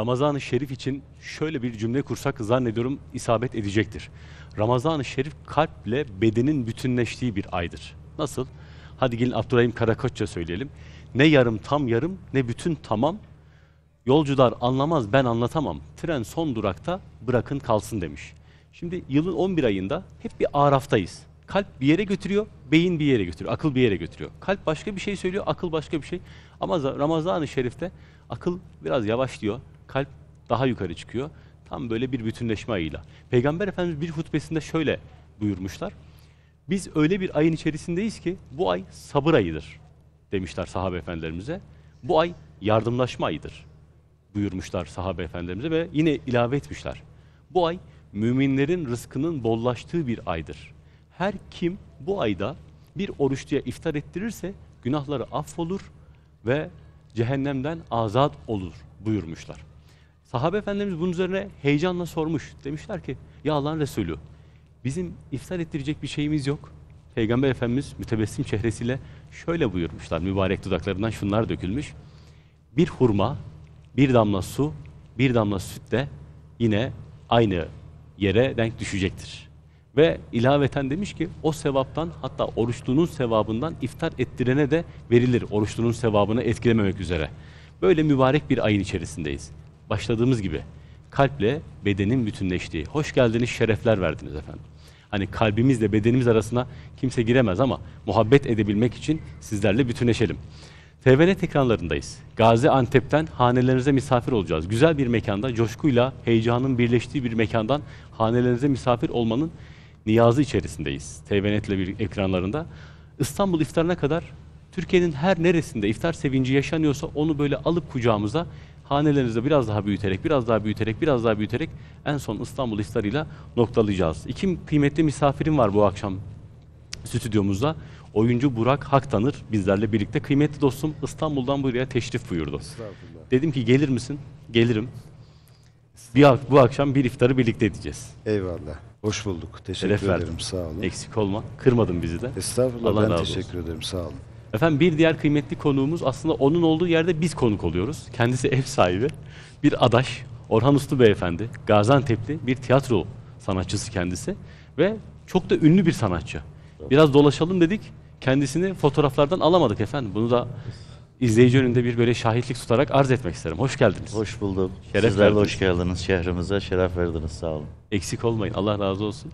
Ramazan-ı Şerif için şöyle bir cümle kursak zannediyorum isabet edecektir. Ramazan-ı Şerif kalple bedenin bütünleştiği bir aydır. Nasıl? Hadi gelin Abdurrahim Karakoçça söyleyelim. Ne yarım tam yarım ne bütün tamam. Yolcular anlamaz ben anlatamam. Tren son durakta bırakın kalsın demiş. Şimdi yılın 11 ayında hep bir araftayız. Kalp bir yere götürüyor, beyin bir yere götürüyor, akıl bir yere götürüyor. Kalp başka bir şey söylüyor, akıl başka bir şey. Ama za- Ramazan-ı Şerif'te akıl biraz yavaşlıyor, kalp daha yukarı çıkıyor. Tam böyle bir bütünleşme ayıyla. Peygamber Efendimiz bir hutbesinde şöyle buyurmuşlar. Biz öyle bir ayın içerisindeyiz ki bu ay sabır ayıdır demişler sahabe efendilerimize. Bu ay yardımlaşma ayıdır buyurmuşlar sahabe efendilerimize ve yine ilave etmişler. Bu ay müminlerin rızkının bollaştığı bir aydır. Her kim bu ayda bir oruçluya iftar ettirirse günahları affolur ve cehennemden azat olur buyurmuşlar. Sahabe efendimiz bunun üzerine heyecanla sormuş. Demişler ki ya Allah'ın Resulü bizim iftar ettirecek bir şeyimiz yok. Peygamber Efendimiz mütebessim çehresiyle şöyle buyurmuşlar. Mübarek dudaklarından şunlar dökülmüş. Bir hurma, bir damla su, bir damla süt de yine aynı yere denk düşecektir. Ve ilaveten demiş ki o sevaptan hatta oruçlunun sevabından iftar ettirene de verilir oruçlunun sevabını etkilememek üzere. Böyle mübarek bir ayın içerisindeyiz. Başladığımız gibi kalple bedenin bütünleştiği. Hoş geldiniz, şerefler verdiniz efendim. Hani kalbimizle bedenimiz arasına kimse giremez ama muhabbet edebilmek için sizlerle bütünleşelim. TVNet ekranlarındayız. Gaziantep'ten hanelerinize misafir olacağız. Güzel bir mekanda, coşkuyla, heyecanın birleştiği bir mekandan hanelerinize misafir olmanın niyazı içerisindeyiz. TVNet ile bir ekranlarında. İstanbul iftarına kadar Türkiye'nin her neresinde iftar sevinci yaşanıyorsa onu böyle alıp kucağımıza hanelerinizde biraz daha büyüterek, biraz daha büyüterek, biraz daha büyüterek en son İstanbul iftarıyla noktalayacağız. İki kıymetli misafirim var bu akşam stüdyomuzda. Oyuncu Burak Haktanır bizlerle birlikte. Kıymetli dostum İstanbul'dan buraya teşrif buyurdu. Dedim ki gelir misin? Gelirim. Bir, bu akşam bir iftarı birlikte edeceğiz. Eyvallah. Hoş bulduk. Teşekkür Şeref ederim. Sağ olun. Eksik olma. Kırmadın bizi de. Estağfurullah. Allah ben teşekkür ederim. Sağ olun. Efendim bir diğer kıymetli konuğumuz aslında onun olduğu yerde biz konuk oluyoruz. Kendisi ev sahibi. Bir adaş. Orhan Uslu Beyefendi. Gaziantep'li bir tiyatro sanatçısı kendisi. Ve çok da ünlü bir sanatçı. Biraz dolaşalım dedik. Kendisini fotoğraflardan alamadık efendim. Bunu da izleyici önünde bir böyle şahitlik tutarak arz etmek isterim. Hoş geldiniz. Hoş bulduk. Şeref Sizler de verdiniz. hoş geldiniz şehrimize. Şeref verdiniz. Sağ olun. Eksik olmayın. Allah razı olsun.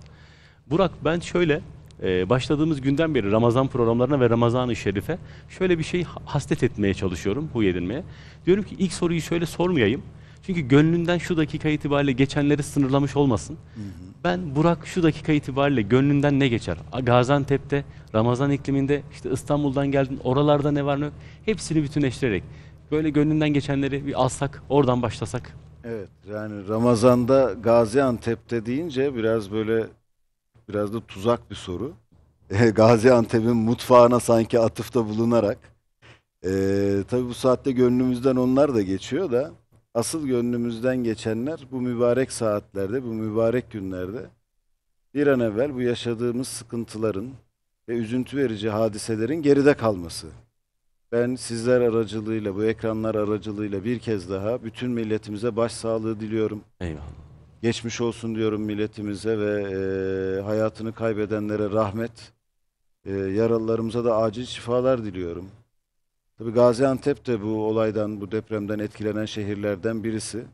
Burak ben şöyle e, başladığımız günden beri Ramazan programlarına ve Ramazan-ı Şerif'e şöyle bir şey ha- haslet etmeye çalışıyorum, huy edinmeye. Diyorum ki ilk soruyu şöyle sormayayım. Çünkü gönlünden şu dakika itibariyle geçenleri sınırlamış olmasın. Ben Burak şu dakika itibariyle gönlünden ne geçer? Gaziantep'te, Ramazan ikliminde, işte İstanbul'dan geldin, oralarda ne var ne yok, hepsini bütünleştirerek böyle gönlünden geçenleri bir alsak, oradan başlasak. Evet. Yani Ramazan'da Gaziantep'te deyince biraz böyle biraz da tuzak bir soru. Gaziantep'in mutfağına sanki atıfta bulunarak. Ee, tabii bu saatte gönlümüzden onlar da geçiyor da asıl gönlümüzden geçenler bu mübarek saatlerde, bu mübarek günlerde bir an evvel bu yaşadığımız sıkıntıların ve üzüntü verici hadiselerin geride kalması. Ben sizler aracılığıyla, bu ekranlar aracılığıyla bir kez daha bütün milletimize başsağlığı diliyorum. Eyvallah. Geçmiş olsun diyorum milletimize ve e, hayatını kaybedenlere rahmet, e, yaralılarımıza da acil şifalar diliyorum. Tabii Gaziantep de bu olaydan, bu depremden etkilenen şehirlerden birisi.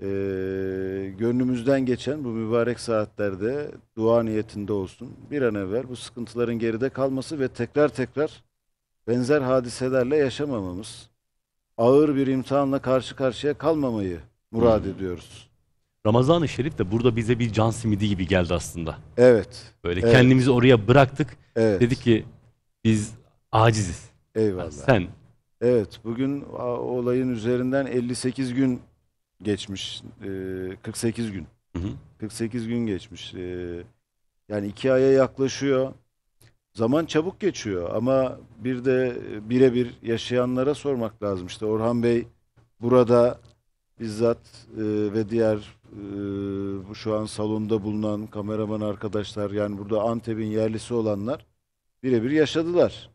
E, gönlümüzden geçen bu mübarek saatlerde dua niyetinde olsun. Bir an evvel bu sıkıntıların geride kalması ve tekrar tekrar benzer hadiselerle yaşamamamız, ağır bir imtihanla karşı karşıya kalmamayı murad ediyoruz. Ramazan-ı Şerif de burada bize bir can simidi gibi geldi aslında. Evet, Böyle Evet. kendimizi oraya bıraktık. evet. Dedik ki biz aciziz. Eyvallah. Sen Evet, bugün olayın üzerinden 58 gün geçmiş, e, 48 gün. Hı hı. 48 gün geçmiş. E, yani iki aya yaklaşıyor. Zaman çabuk geçiyor ama bir de e, birebir yaşayanlara sormak lazım. İşte Orhan Bey burada bizzat e, ve diğer e, şu an salonda bulunan kameraman arkadaşlar yani burada Antep'in yerlisi olanlar birebir yaşadılar.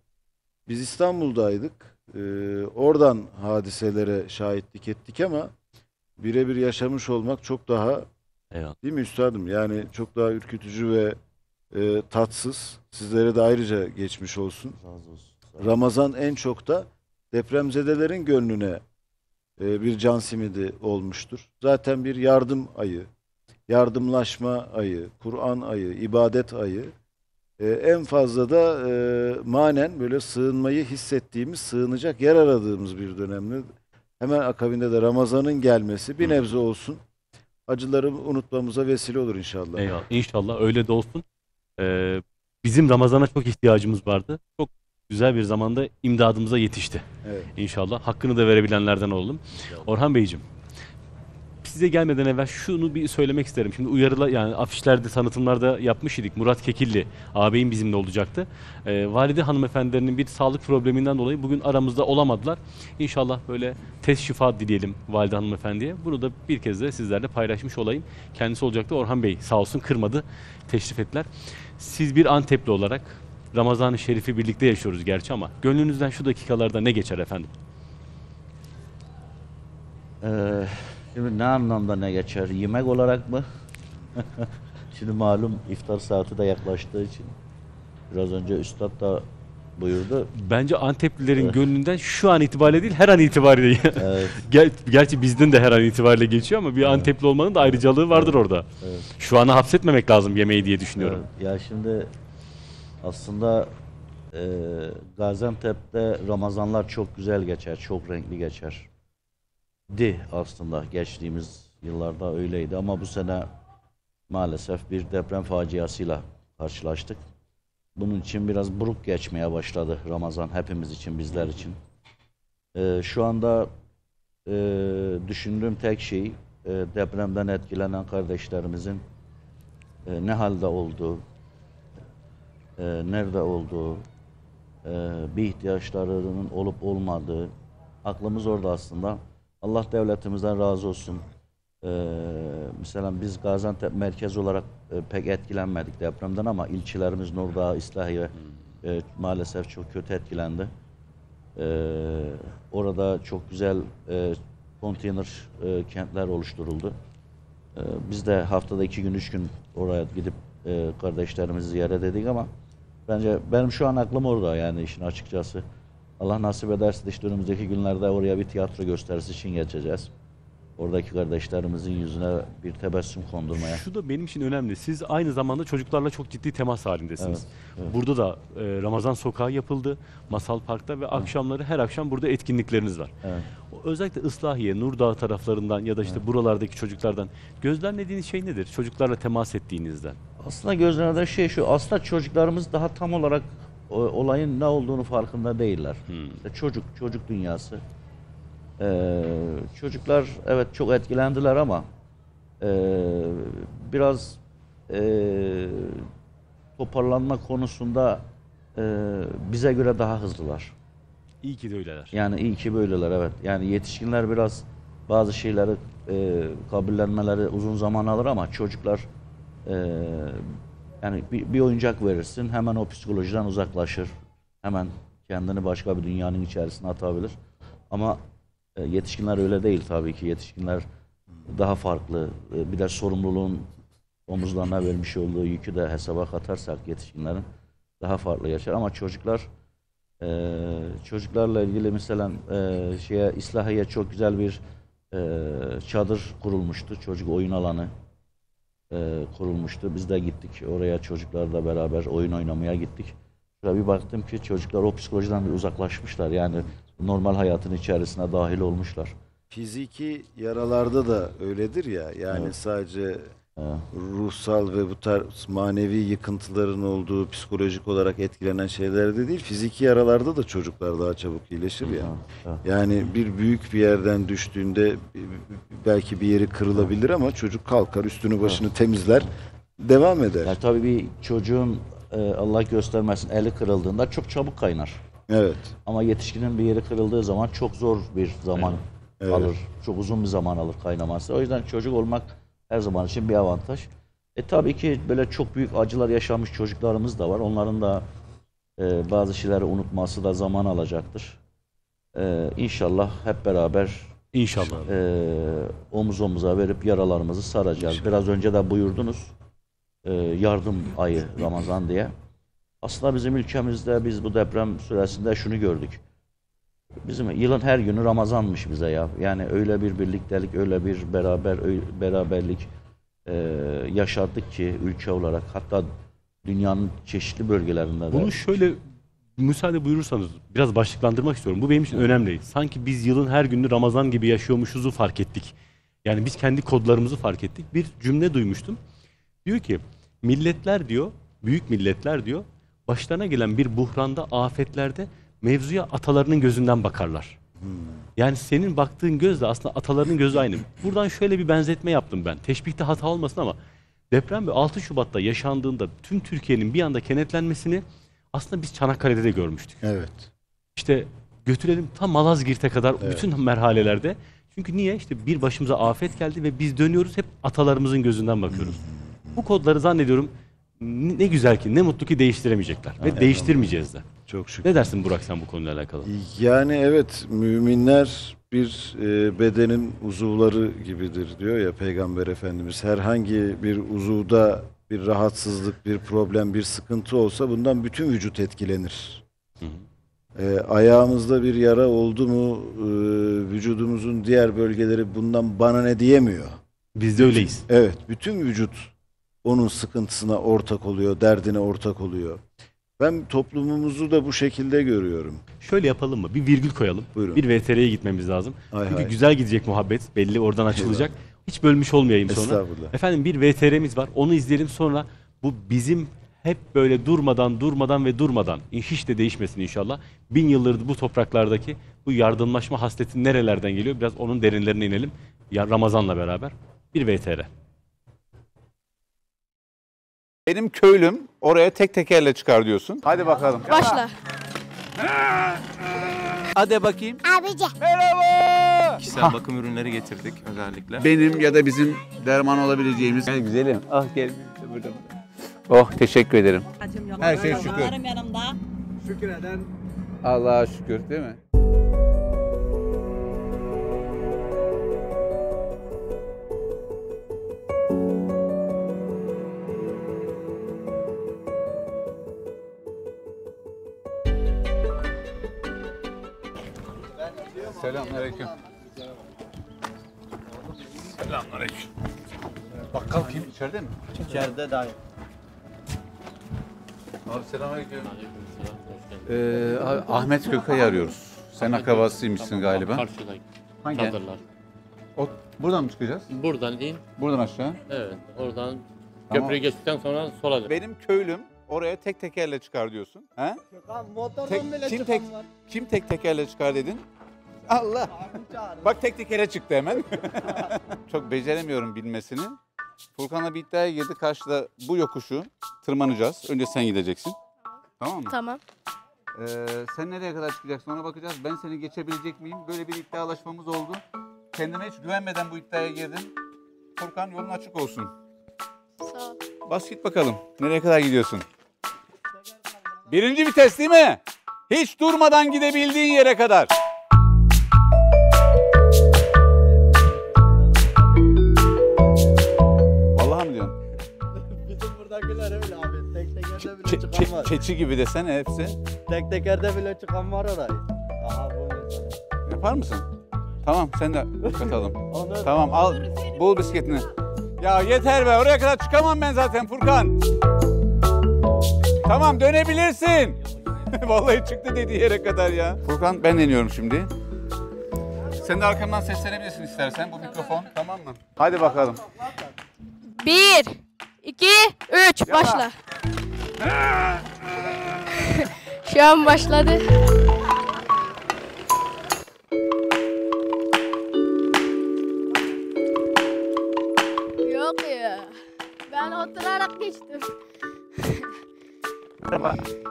Biz İstanbul'daydık. E, oradan hadiselere şahitlik ettik ama birebir yaşamış olmak çok daha Eyvallah. değil mi üstadım? Yani çok daha ürkütücü ve e, tatsız. Sizlere de ayrıca geçmiş olsun. Razı olsun. Ramazan en çok da depremzedelerin gönlüne e, bir can simidi olmuştur. Zaten bir yardım ayı, yardımlaşma ayı, Kur'an ayı, ibadet ayı. E, en fazla da e, manen böyle sığınmayı hissettiğimiz, sığınacak yer aradığımız bir dönemde. Hemen akabinde de Ramazan'ın gelmesi bir nebze olsun acıları unutmamıza vesile olur inşallah. Eyvallah. İnşallah öyle de olsun. Ee, bizim Ramazan'a çok ihtiyacımız vardı. Çok güzel bir zamanda imdadımıza yetişti. Evet. İnşallah. Hakkını da verebilenlerden olalım. Orhan Beyciğim, size gelmeden evvel şunu bir söylemek isterim. Şimdi uyarıla yani afişlerde, tanıtımlarda yapmış idik. Murat Kekilli ağabeyin bizimle olacaktı. Ee, valide hanımefendilerinin bir sağlık probleminden dolayı bugün aramızda olamadılar. İnşallah böyle tez şifa dileyelim valide hanımefendiye. Bunu da bir kez de sizlerle paylaşmış olayım. Kendisi olacaktı. Orhan Bey sağ olsun kırmadı. Teşrif ettiler. Siz bir Antepli olarak Ramazan-ı Şerif'i birlikte yaşıyoruz gerçi ama gönlünüzden şu dakikalarda ne geçer efendim? Ee, şimdi ne anlamda ne geçer? Yemek olarak mı? şimdi malum iftar saati de yaklaştığı için biraz önce üstad da buyurdu. Bence Anteplilerin Evet. gönlünden şu an itibariyle değil her an itibariyle. Evet, Ger- Gerçi bizden de her an itibariyle geçiyor ama bir Antepli olmanın da ayrıcalığı vardır orada. evet. Şu ana hapsetmemek lazım yemeği diye düşünüyorum. Evet, Ya şimdi aslında e, Gaziantep'te Ramazanlar çok güzel geçer, çok renkli geçer. Di aslında geçtiğimiz yıllarda öyleydi ama bu sene maalesef bir deprem faciasıyla karşılaştık. Bunun için biraz buruk geçmeye başladı Ramazan hepimiz için, bizler için. E, şu anda e, düşündüğüm tek şey e, depremden etkilenen kardeşlerimizin e, ne halde olduğu, e, nerede olduğu, e, bir ihtiyaçlarının olup olmadığı, aklımız orada aslında. Allah devletimizden razı olsun. E, mesela biz Gaziantep merkez olarak e, pek etkilenmedik depremden ama ilçelerimiz Nurdağ, İslahiye e, maalesef çok kötü etkilendi. E, orada çok güzel e, konteyner e, kentler oluşturuldu. Ee, Biz de haftada iki gün, üç gün oraya gidip e, kardeşlerimizi ziyaret edik ama bence benim şu an aklım orada yani işin açıkçası. Allah nasip ederse de işte önümüzdeki günlerde oraya bir tiyatro gösterisi için geçeceğiz. Oradaki kardeşlerimizin yüzüne bir tebessüm kondurmaya. Şu da benim için önemli. Siz aynı zamanda çocuklarla çok ciddi temas halindesiniz. Evet, evet. Burada da e, Ramazan Sokağı yapıldı. Masal Park'ta ve akşamları her akşam burada etkinlikleriniz var. Evet. Özellikle Islahiye, Nurdağ taraflarından ya da işte buralardaki çocuklardan gözlemlediğiniz şey nedir? Çocuklarla temas ettiğinizden. Aslında gözlerinde şey şu, aslında çocuklarımız daha tam olarak o- olayın ne olduğunu farkında değiller. Hmm. İşte çocuk, çocuk dünyası. Ee, çocuklar evet çok etkilendiler ama ee, biraz ee, toparlanma konusunda ee, bize göre daha hızlılar. İyi ki de öyleler. Yani iyi ki böyleler evet. Yani yetişkinler biraz bazı şeyleri e, kabullenmeleri uzun zaman alır ama çocuklar e, yani bir, bir oyuncak verirsin hemen o psikolojiden uzaklaşır. Hemen kendini başka bir dünyanın içerisine atabilir. Ama e, yetişkinler öyle değil tabii ki. Yetişkinler daha farklı. E, bir de sorumluluğun omuzlarına vermiş olduğu yükü de hesaba katarsak yetişkinlerin daha farklı yaşar. Ama çocuklar ee, çocuklarla ilgili mesela e, şeye İslahiye çok güzel bir e, çadır kurulmuştu. Çocuk oyun alanı e, kurulmuştu. Biz de gittik oraya çocuklarla beraber oyun oynamaya gittik. Şöyle bir baktım ki çocuklar o psikolojiden bir uzaklaşmışlar. Yani normal hayatın içerisine dahil olmuşlar. Fiziki yaralarda da öyledir ya. Yani Evet. sadece ruhsal ve bu tarz manevi yıkıntıların olduğu psikolojik olarak etkilenen şeylerde değil, fiziki yaralarda da çocuklar daha çabuk iyileşir ya. Yani bir büyük bir yerden düştüğünde belki bir yeri kırılabilir ama çocuk kalkar, üstünü başını temizler, devam eder. Yani tabii bir çocuğun e, Allah göstermesin eli kırıldığında çok çabuk kaynar. Evet. Ama yetişkinin bir yeri kırıldığı zaman çok zor bir zaman Evet. alır. Çok uzun bir zaman alır kaynaması. O yüzden çocuk olmak her zaman için bir avantaj. E tabii ki böyle çok büyük acılar yaşamış çocuklarımız da var. Onların da e, bazı şeyleri unutması da zaman alacaktır. E, inşallah hep beraber İnşallah. Ee, omuz omuza verip yaralarımızı saracağız. Biraz önce de buyurdunuz. ee, yardım ayı Ramazan diye. Aslında bizim ülkemizde biz bu deprem süresinde şunu gördük. Bizim yılın her günü Ramazanmış bize ya. Yani öyle bir birliktelik, öyle bir beraber öy- beraberlik ee, yaşadık ki ülke olarak hatta dünyanın çeşitli bölgelerinde de. Bunu şöyle müsaade buyurursanız biraz başlıklandırmak istiyorum. Bu benim için önemli. Sanki biz yılın her günü Ramazan gibi yaşıyormuşuzu fark ettik. Yani biz kendi kodlarımızı fark ettik. Bir cümle duymuştum. Diyor ki milletler diyor, büyük milletler diyor, başlarına gelen bir buhranda, afetlerde mevzuya atalarının gözünden bakarlar. Yani senin baktığın gözle aslında atalarının gözü aynı. Buradan şöyle bir benzetme yaptım ben. Teşbihte hata olmasın ama deprem ve 6 Şubat'ta yaşandığında tüm Türkiye'nin bir anda kenetlenmesini aslında biz Çanakkale'de de görmüştük. Evet. İşte götürelim tam Malazgirt'e kadar Evet. bütün merhalelerde. Çünkü niye? İşte bir başımıza afet geldi ve biz dönüyoruz hep atalarımızın gözünden bakıyoruz. Bu kodları zannediyorum ne güzel ki, ne mutlu ki değiştiremeyecekler. Ve değiştirmeyeceğiz de. Çok şükür. Ne dersin Burak sen bu konuyla alakalı? Yani evet müminler bir e, bedenin uzuvları gibidir diyor ya Peygamber Efendimiz. Herhangi bir uzuvda bir rahatsızlık, bir problem, bir sıkıntı olsa bundan bütün vücut etkilenir. Hı E, ayağımızda bir yara oldu mu e, vücudumuzun diğer bölgeleri bundan bana ne diyemiyor. Biz de öyleyiz. Evet, bütün vücut onun sıkıntısına ortak oluyor, derdine ortak oluyor. Ben toplumumuzu da bu şekilde görüyorum. Şöyle yapalım mı? Bir virgül koyalım. Buyurun. Bir VTR'ye gitmemiz lazım. Hay Çünkü hay. güzel gidecek muhabbet. Belli oradan açılacak. Hiç bölmüş olmayayım sonra. Efendim bir VTR'miz var. Onu izleyelim sonra bu bizim hep böyle durmadan durmadan ve durmadan hiç de değişmesin inşallah. Bin yıldır bu topraklardaki bu yardımlaşma hasleti nerelerden geliyor? Biraz onun derinlerine inelim. Ya Ramazan'la beraber. Bir VTR. Benim köylüm oraya tek tekerle çıkar diyorsun. Hadi bakalım. Başla. Hadi bakayım. Abici. Merhaba. Kişisel bakım ürünleri getirdik özellikle. Benim ya da bizim derman olabileceğimiz. Gel güzelim. Ah gel. Burada. Oh teşekkür ederim. Her şey şükür. Varım yanımda. Allah'a şükür değil mi? Selamünaleyküm. Selamünaleyküm. Bakkal kim? İçeride mi? İçeride dahi. Abi selamünaleyküm. Ee, abi, Ahmet Gökay'ı arıyoruz. Sen akrabasıymışsın galiba. Karşıdaki Hangi? çadırlar. O, buradan mı çıkacağız? Buradan in, Buradan aşağı. evet oradan Tamam. köprüyü geçtikten sonra sola dön. Benim köylüm oraya tek tekerle çıkar diyorsun. He? Tek- kim tek kim tek tekerle çıkar dedin? Allah. Bak tek tekere çıktı hemen. Çok beceremiyorum bilmesini. Furkan'la bir iddiaya girdi. Karşıda bu yokuşu tırmanacağız. Önce sen gideceksin. Tamam mı? Tamam. Ee, sen nereye kadar çıkacaksın ona bakacağız. Ben seni geçebilecek miyim? Böyle bir iddialaşmamız oldu. Kendime hiç güvenmeden bu iddiaya girdim. Furkan yolun açık olsun. Sağ ol. Bas git bakalım. Nereye kadar gidiyorsun? Birinci vites değil mi? Hiç durmadan gidebildiğin yere kadar. Çıkan çe- var. keçi gibi desene hepsi. Tek tekerde bile çıkan var orayı. Aha bu mesela. Yapar mısın? Tamam sen de katalım. Tamam al bul bisikletini. Ya yeter be oraya kadar çıkamam ben zaten Furkan. Tamam dönebilirsin. Vallahi çıktı dediği yere kadar ya. Furkan ben deniyorum şimdi. Sen de arkamdan seslenebilirsin istersen bu mikrofon tamam mı? Hadi bakalım. Bir, iki, üç. Başla. Şu an başladı. Yok ya. Ben oturarak geçtim.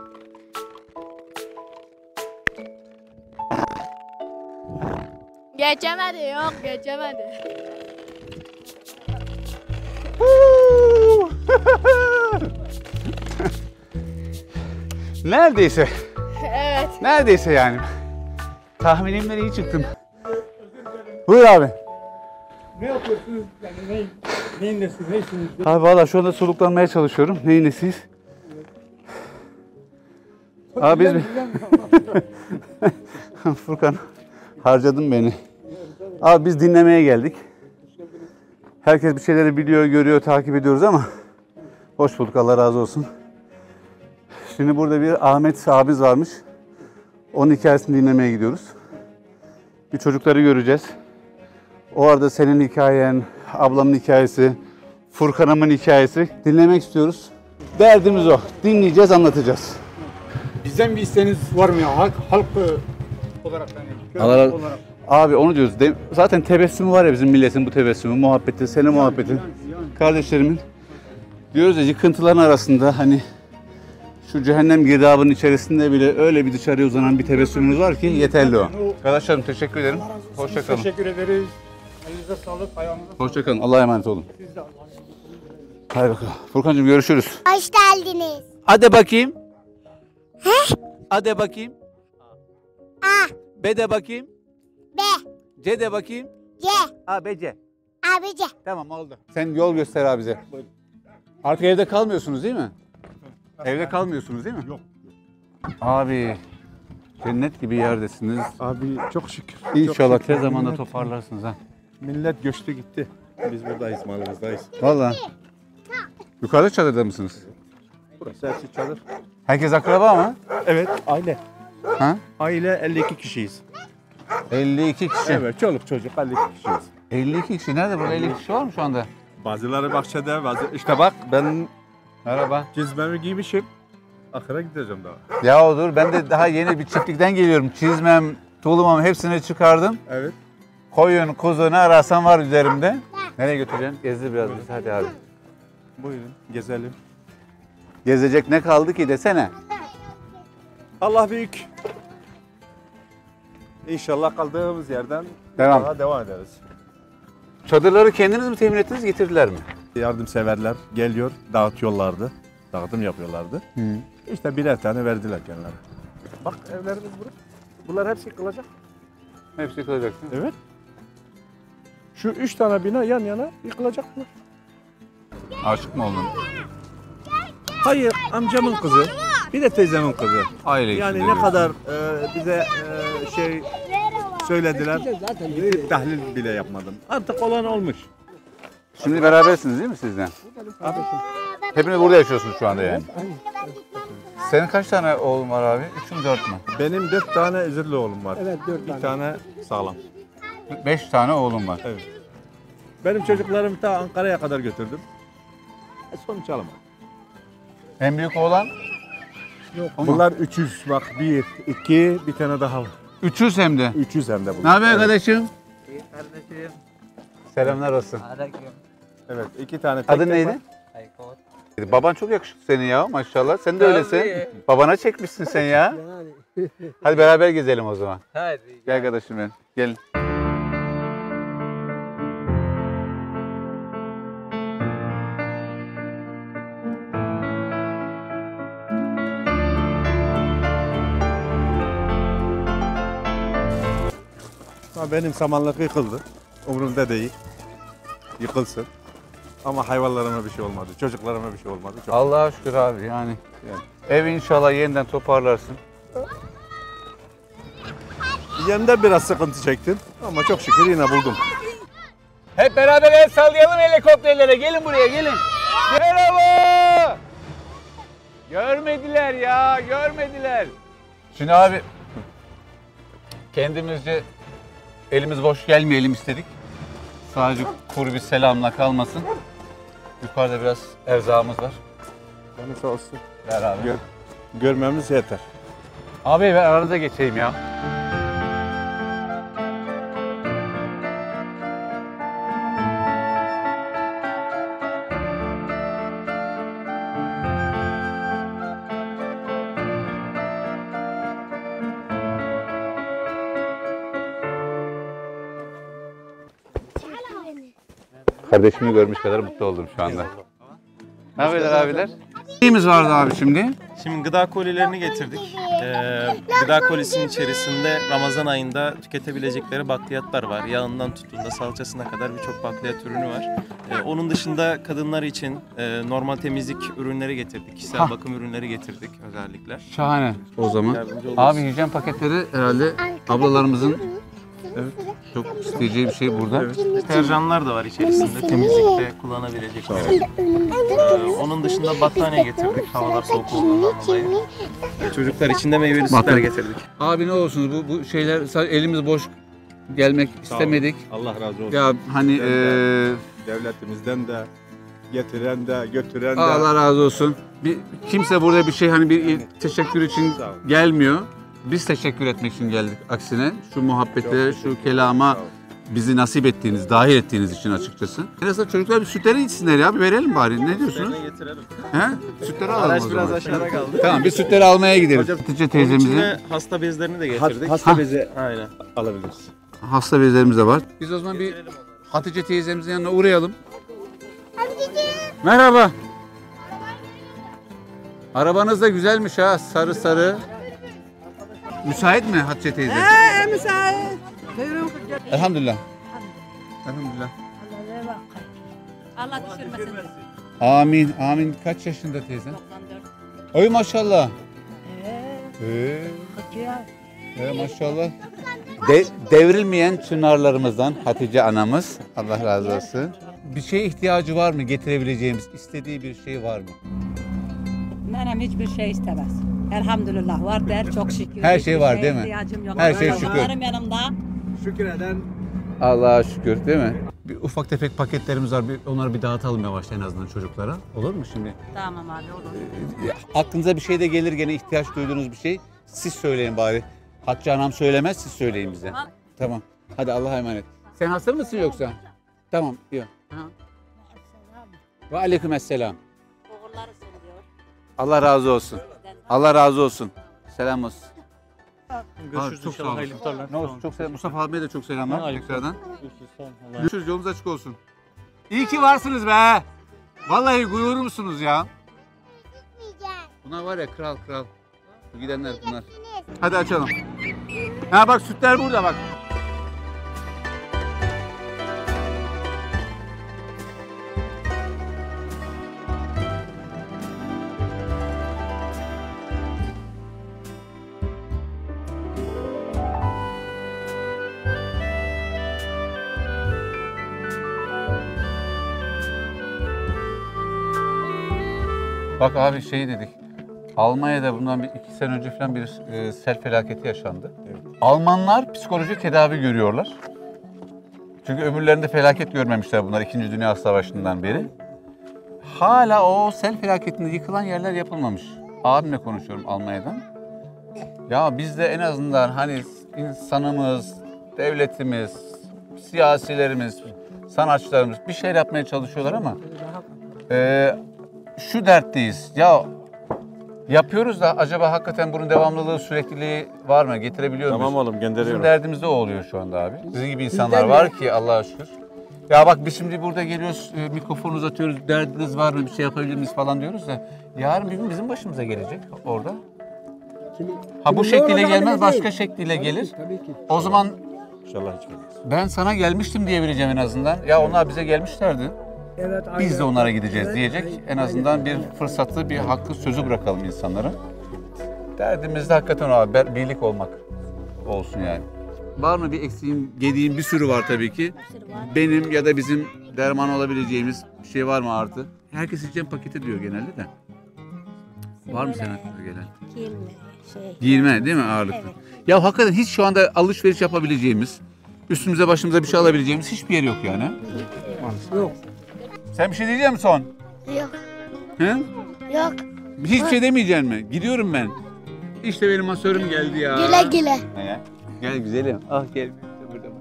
Geçemedi yok geçemedi. Neredeyse. Evet. Neredeyse yani. Tahminimden iyi çıktım. Buyur abi. Ne yapıyorsunuz? Yani ne, neyin nesi, neysiniz? Abi valla şu anda soluklanmaya çalışıyorum. Neyin nesiyiz? Abi biz... Furkan harcadın beni. Abi biz dinlemeye geldik. Herkes bir şeyleri biliyor, görüyor, takip ediyoruz ama hoş bulduk Allah razı olsun. Şimdi burada bir Ahmet abimiz varmış. Onun hikayesini dinlemeye gidiyoruz. Bir çocukları göreceğiz. O arada senin hikayen, ablamın hikayesi, Furkan'ımın hikayesi dinlemek istiyoruz. Derdimiz o. Dinleyeceğiz, anlatacağız. Bizden bir isteğiniz var mı ya? Halk, halk olarak yani. Allah olarak. Abi onu diyoruz. De- zaten tebessümü var ya bizim milletin bu tebessümü, muhabbeti, senin muhabbeti, kardeşlerimin. Diyoruz ya yıkıntıların arasında hani şu cehennem girdabının içerisinde bile öyle bir dışarıya uzanan bir tebessümümüz var ki yeterli o. Arkadaşlarım teşekkür ederim. Hoşça kalın. Teşekkür ederiz. Elinize sağlık, ayağınıza Hoşça kalın. Allah'a emanet olun. Siz de Allah'a Hadi bakalım. Furkan'cığım görüşürüz. Hoş geldiniz. Hadi bakayım. Hadi bakayım. A, B de bakayım. B, C de bakayım. C, A, B, C. abici. Tamam oldu. Sen yol göster abi bize. Artık evde kalmıyorsunuz değil mi? Evde kalmıyorsunuz değil mi? Yok. Abi cennet gibi yerdesiniz. Abi çok şükür. İnşallah Çok şükür. tez zamanda Millet- toparlarsınız ha. Millet göçtü gitti. Biz buradayız, malımızdayız. Valla. Yukarıda çadırda mısınız? Burası hepsi çadır. Herkes akraba mı? Evet, aile. Ha? Aile 52 kişiyiz. 52 kişi. Evet, çoluk çocuk 52 kişiyiz. 52 kişi. Nerede burada 52 kişi var mı şu anda? Bazıları bahçede, bazı... İşte bak ben Merhaba. cizmemi giymişim. Ahıra gideceğim daha. Ya dur ben de daha yeni bir çiftlikten geliyorum. Çizmem, tulumam hepsini çıkardım. Evet. Koyun, kuzu ne ararsan var üzerimde. Nereye götüreceksin? Gezdir biraz bizi hadi abi. Buyurun, gezelim. Gezecek ne kaldı ki desene. Allah büyük. İnşallah kaldığımız yerden Devam. daha devam ederiz. Çadırları kendiniz mi temin ettiniz, getirdiler mi? Yardımseverler geliyor, dağıtıyorlardı. Dağıtım yapıyorlardı. İşte birer tane verdiler kendilerine. Bak evlerimiz burada. Bunlar hepsi yıkılacak. Hepsi kalacak. Evet. Şu üç tane bina yan yana yıkılacak mı? Aşık mı oldun? Hayır, amcamın kızı. Bir de teyzemin kızı. Aile Yani içinde ne diyorsun. kadar e, bize e, şey söylediler. Gidip tahlil bile yapmadım. Artık olan olmuş. Şimdi berabersiniz değil mi sizden? Hepiniz burada yaşıyorsunuz şu anda yani. Senin kaç tane oğlun var abi? Üç mü dört mü? Benim dört tane özürlü oğlum var. Evet, dört Bir tane sağlam. Beş tane oğlum var. Evet. Benim çocuklarımı ta Ankara'ya kadar götürdüm. E, sonuç alamadım. En büyük oğlan? Yok. Bunlar 300 bak. Bir, iki, bir tane daha var. 300 hem de. 300 hem de Ne bunlar. haber evet. kardeşim? İyi kardeşim. Selamlar olsun. Aleyküm. Evet, iki tane tek Adın tek neydi? var. Aykut. Baban çok yakışıklı senin ya maşallah. Sen de öylesin. Babana çekmişsin sen ya. Hadi beraber gezelim o zaman. Hadi. Gel kardeşim benim. Gelin. Benim samanlık yıkıldı. Umurumda değil. Yıkılsın. Ama hayvanlarıma bir şey olmadı. Çocuklarıma bir şey olmadı. Çok Allah'a şükür abi yani. Ev inşallah yeniden toparlarsın. Yemde biraz sıkıntı çektim ama çok şükür yine buldum. Hep beraber el sallayalım helikopterlere. Gelin buraya gelin. Bravo. Görmediler ya, görmediler. Şimdi abi kendimizce elimiz boş gelmeyelim istedik. Sadece kuru bir selamla kalmasın. Yukarıda biraz erzağımız var. Canı sağ olsun. Ver abi. Gör, görmemiz yeter. Abi ben aranıza geçeyim ya. Kardeşimi görmüş kadar mutlu oldum şu anda. Ne haber abiler? Neyimiz vardı abi şimdi? Şimdi gıda kolilerini getirdik. Ee, gıda kolisinin içerisinde Ramazan ayında tüketebilecekleri bakliyatlar var. Yağından tutun da salçasına kadar birçok bakliyat ürünü var. Ee, onun dışında kadınlar için e, normal temizlik ürünleri getirdik. Kişisel Hah. bakım ürünleri getirdik özellikle. Şahane o zaman. Abi hijyen paketleri herhalde ablalarımızın evet, çok isteyeceği bir şey burada. Deterjanlar da var içerisinde temizlikte kullanabilecekleri. Ee, onun dışında battaniye getirdik havalar soğuk olduğundan dolayı. Ee, çocuklar için de meyveli sütler getirdik. Abi ne olsunuz bu, bu şeyler sadece elimiz boş gelmek istemedik. Allah razı olsun. Ya hani de, eee devletimizden de getiren de götüren de. Allah razı olsun. Bir, kimse burada bir şey hani bir teşekkür için gelmiyor. Biz teşekkür etmek için geldik aksine. Şu muhabbete, şu kelama bizi nasip ettiğiniz, dahil ettiğiniz için açıkçası. En azından çocuklar bir sütleri içsinler ya. Bir verelim bari. Ne diyorsunuz? Sütlerini getirelim. He? Sütleri alalım Araç o biraz zaman. aşağıda kaldı. Tamam bir sütleri almaya gidelim. Hocam, Hatice Onun teyzemizin içine hasta bezlerini de getirdik. Hasta Ha. bezi Aynen. alabiliriz. hasta bezlerimiz de var. Biz o zaman bir Hatice teyzemizin yanına uğrayalım. Merhaba. Arabanız da güzelmiş ha. Sarı sarı. Müsait mi Hatice teyze? He, müsait. Buyurun. Elhamdülillah. Elhamdülillah. Allah düşürmesin. Amin. Amin. Kaç yaşında teyze? 94. Oy maşallah. Ee, Ee, ee, maşallah. De- devrilmeyen çınarlarımızdan Hatice anamız. Allah razı olsun. Bir şeye ihtiyacı var mı? Getirebileceğimiz istediği bir şey var mı? Benim hiçbir şey istemez. Elhamdülillah var der çok şükür. Her Hiçbir şey var, şeye değil mi? ihtiyacım yok. Her şey Çocuklarım şükür. yanımda. Şükreden Allah'a şükür değil mi? Bir ufak tefek paketlerimiz var. Bir, onları bir dağıtalım yavaştan en azından çocuklara. Olur mu şimdi? Tamam abi olur. Ee, Aklınıza bir şey de gelir gene ihtiyaç duyduğunuz bir şey. Siz söyleyin bari. Hatice anam söylemez siz söyleyin bize. Tamam. Tamam. Hadi Allah'a emanet. Sen hasta mısın yoksa? Tamam. Yok. Ve aleyküm selam. Oğulları söylüyor. Allah razı olsun. Allah razı olsun. Selam olsun. Görüşürüz çok sağ inşallah. olun. Hayırlı iftarlar. Ne olsun çok selam. Mustafa abiye de çok selamlar tekrardan. Görüşürüz. Sağ olun. Allah'a Görüşürüz yolunuz açık olsun. İyi ki varsınız be. Vallahi gururumsunuz ya. Bunlar var ya kral kral. Bu gidenler bunlar. Hadi açalım. Ha bak sütler burada bak. Bak abi şey dedik. Almanya'da bundan bir iki sene önce falan bir e, sel felaketi yaşandı. Almanlar psikolojik tedavi görüyorlar. Çünkü ömürlerinde felaket görmemişler bunlar İkinci Dünya Savaşı'ndan beri. Hala o sel felaketinde yıkılan yerler yapılmamış. Abimle konuşuyorum Almanya'dan. Ya biz de en azından hani insanımız, devletimiz, siyasilerimiz, sanatçılarımız bir şey yapmaya çalışıyorlar ama e, şu dertteyiz. Ya yapıyoruz da acaba hakikaten bunun devamlılığı, sürekliliği var mı? Getirebiliyor muyuz? Tamam oğlum Bizim gönderiyorum. derdimiz de o oluyor şu anda abi. Sizin gibi insanlar var ki Allah'a şükür. Ya bak biz şimdi burada geliyoruz, e, mikrofon uzatıyoruz, derdiniz var mı, bir şey yapabilir miyiz falan diyoruz da yarın bir gün bizim başımıza gelecek orada. Ha bu şekliyle gelmez, başka şekliyle gelir. O zaman İnşallah hiç gelmez. ben sana gelmiştim diyebileceğim en azından. Ya onlar bize gelmişlerdi. Evet, Biz de onlara gideceğiz diyecek. En azından bir fırsatı, bir hakkı, sözü bırakalım insanlara. Derdimiz de hakikaten o abi, birlik olmak olsun yani. Var mı bir eksiğim, gediğim bir sürü var tabii ki. Benim ya da bizim derman olabileceğimiz bir şey var mı artı? Herkes içeceğim paketi diyor genelde de. Var mı senin aklına gelen? Giyinme, şey. Giyinme değil mi ağırlıklı? Ya hakikaten hiç şu anda alışveriş yapabileceğimiz, üstümüze başımıza bir şey alabileceğimiz hiçbir yer yok yani. Yok. Sen bir şey diyecek misin son? Yok. He? Yok. Hiçbir şey demeyeceksin mi? Gidiyorum ben. İşte benim masörüm geldi ya. Güle güle. He? Gel güzelim. Ah gel. Burada bak.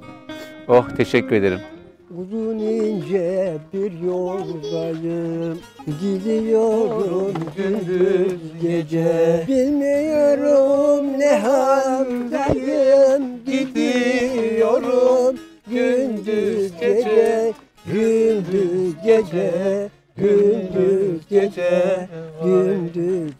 Oh teşekkür ederim. Uzun ince bir yoldayım Gidiyorum gündüz gece Bilmiyorum ne haldeyim Gidiyorum gündüz gece Gündüz gece Gündüz gece Gündüz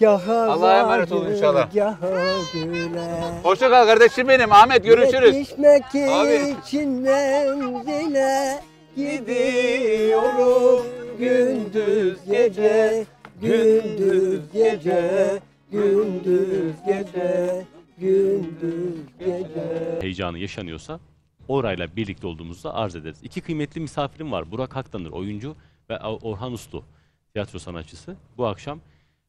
gaha Allah'a emanet olun inşallah. gaha güle. Hoşça kal kardeşim benim. Ahmet görüşürüz. Yetişmek Abi. için menzile gidiyorum gündüz gece gündüz gece gündüz gece gündüz gece heyecanı yaşanıyorsa orayla birlikte olduğumuzda arz ederiz. İki kıymetli misafirim var. Burak Haktanır oyuncu ve Orhan Uslu tiyatro sanatçısı. Bu akşam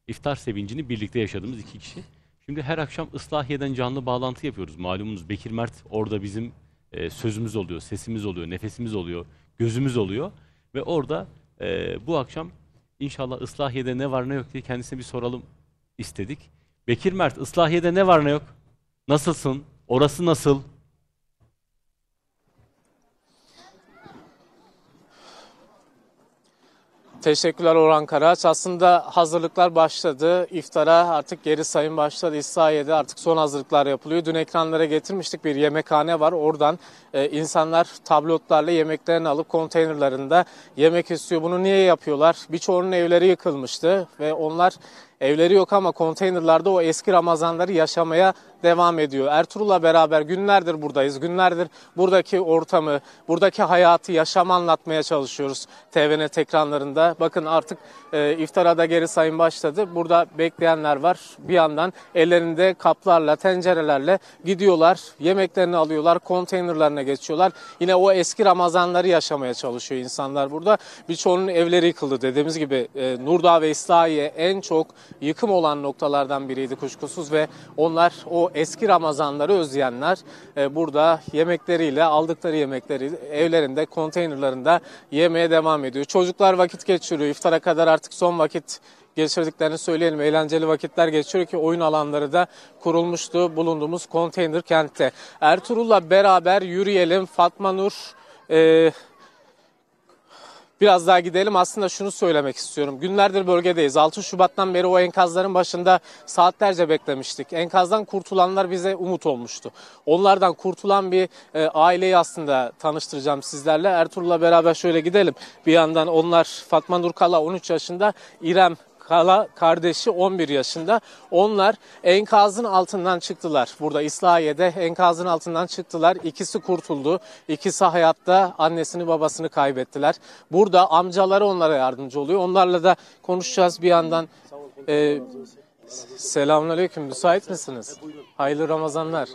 iftar sevincini birlikte yaşadığımız iki kişi. Şimdi her akşam Islahiye'den canlı bağlantı yapıyoruz. Malumunuz Bekir Mert orada bizim e, sözümüz oluyor, sesimiz oluyor, nefesimiz oluyor, gözümüz oluyor. Ve orada e, bu akşam inşallah Islahiye'de ne var ne yok diye kendisine bir soralım istedik. Bekir Mert, Islahiye'de ne var ne yok? Nasılsın? Orası nasıl? Teşekkürler Orhan Karaç. Aslında hazırlıklar başladı. İftara artık geri sayım başladı. İsrail'de artık son hazırlıklar yapılıyor. Dün ekranlara getirmiştik bir yemekhane var. Oradan e, insanlar tablotlarla yemeklerini alıp konteynerlarında yemek istiyor. Bunu niye yapıyorlar? Birçoğunun evleri yıkılmıştı ve onlar evleri yok ama konteynerlarda o eski Ramazanları yaşamaya devam ediyor. Ertuğrul'la beraber günlerdir buradayız. Günlerdir buradaki ortamı, buradaki hayatı, yaşamı anlatmaya çalışıyoruz TVNet ekranlarında. Bakın artık e, iftara da geri sayım başladı. Burada bekleyenler var. Bir yandan ellerinde kaplarla, tencerelerle gidiyorlar. Yemeklerini alıyorlar, konteynerlarına geçiyorlar. Yine o eski Ramazanları yaşamaya çalışıyor insanlar burada. Birçoğunun evleri yıkıldı. Dediğimiz gibi e, Nurdağ ve İslahiye en çok yıkım olan noktalardan biriydi kuşkusuz ve onlar o eski Ramazanları özleyenler e, burada yemekleriyle aldıkları yemekleri evlerinde, konteynerlarında yemeye devam ediyor. Çocuklar vakit geçiriyor. İftara kadar artık son vakit geçirdiklerini söyleyelim. Eğlenceli vakitler geçiyor ki oyun alanları da kurulmuştu bulunduğumuz konteyner kentte. Ertuğrul'la beraber yürüyelim. Fatma Nur e, Biraz daha gidelim. Aslında şunu söylemek istiyorum. Günlerdir bölgedeyiz. 6 Şubat'tan beri o enkazların başında saatlerce beklemiştik. Enkazdan kurtulanlar bize umut olmuştu. Onlardan kurtulan bir e, aileyi aslında tanıştıracağım sizlerle. Ertuğrul'la beraber şöyle gidelim. Bir yandan onlar Fatma Nur Kala 13 yaşında, İrem Kala kardeşi 11 yaşında. Onlar enkazın altından çıktılar. Burada İslahiye'de enkazın altından çıktılar. İkisi kurtuldu. İkisi hayatta annesini babasını kaybettiler. Burada amcaları onlara yardımcı oluyor. Onlarla da konuşacağız bir yandan. Ee, Selamünaleyküm. Müsait misiniz? Hayırlı Ramazanlar.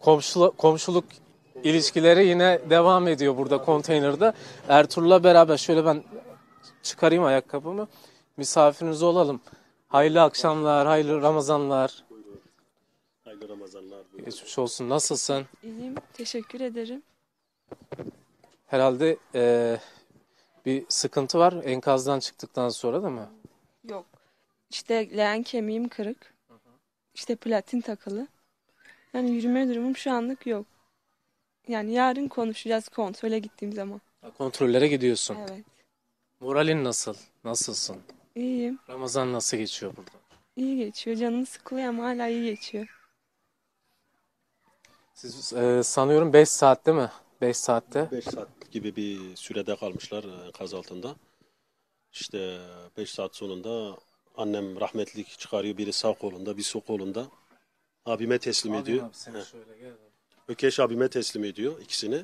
Komşulu, komşuluk ilişkileri yine devam ediyor burada konteynerde. Ertuğrul'la beraber şöyle ben çıkarayım ayakkabımı misafiriniz olalım. Hayırlı akşamlar, hayırlı Ramazanlar. Hayırlı Ramazanlar. Geçmiş olsun. Nasılsın? İyiyim, teşekkür ederim. Herhalde eee, bir sıkıntı var enkazdan çıktıktan sonra değil mi? Yok. İşte leğen kemiğim kırık. İşte platin takılı. Yani yürüme durumum şu anlık yok. Yani yarın konuşacağız kontrole gittiğim zaman. Kontrollere gidiyorsun. Evet. Moralin nasıl? Nasılsın? İyiyim. Ramazan nasıl geçiyor burada? İyi geçiyor. Canım sıkılıyor ama hala iyi geçiyor. Siz eee, sanıyorum 5 saat değil mi? 5 saatte. 5 saat gibi bir sürede kalmışlar e, kaz altında. İşte 5 saat sonunda annem rahmetlik çıkarıyor. Biri sağ kolunda, bir sol kolunda. Abime teslim Alayım ediyor. abi seni şöyle gel. Ökeş abime teslim ediyor ikisini.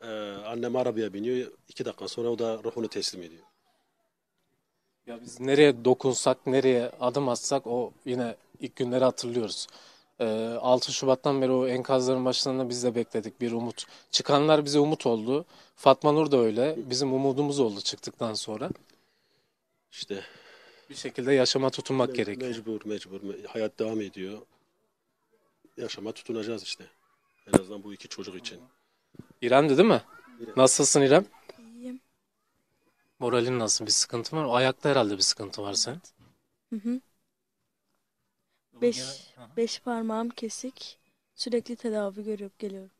Ee, annem arabaya biniyor. iki dakika sonra o da ruhunu teslim ediyor. Ya biz nereye dokunsak, nereye adım atsak o yine ilk günleri hatırlıyoruz. Ee, 6 Şubat'tan beri o enkazların başlarında biz de bekledik bir umut. Çıkanlar bize umut oldu. Fatma Nur da öyle. Bizim umudumuz oldu çıktıktan sonra. İşte Bir şekilde yaşama tutunmak me- gerekiyor. Mecbur, mecbur. Me- Hayat devam ediyor. Yaşama tutunacağız işte. En azından bu iki çocuk için. İrem'di değil mi? Nasılsın İrem? Moralin nasıl? Bir sıkıntı var mı? Ayakta herhalde bir sıkıntı var senin. Hı hı. Beş, beş parmağım kesik. Sürekli tedavi görüp geliyorum.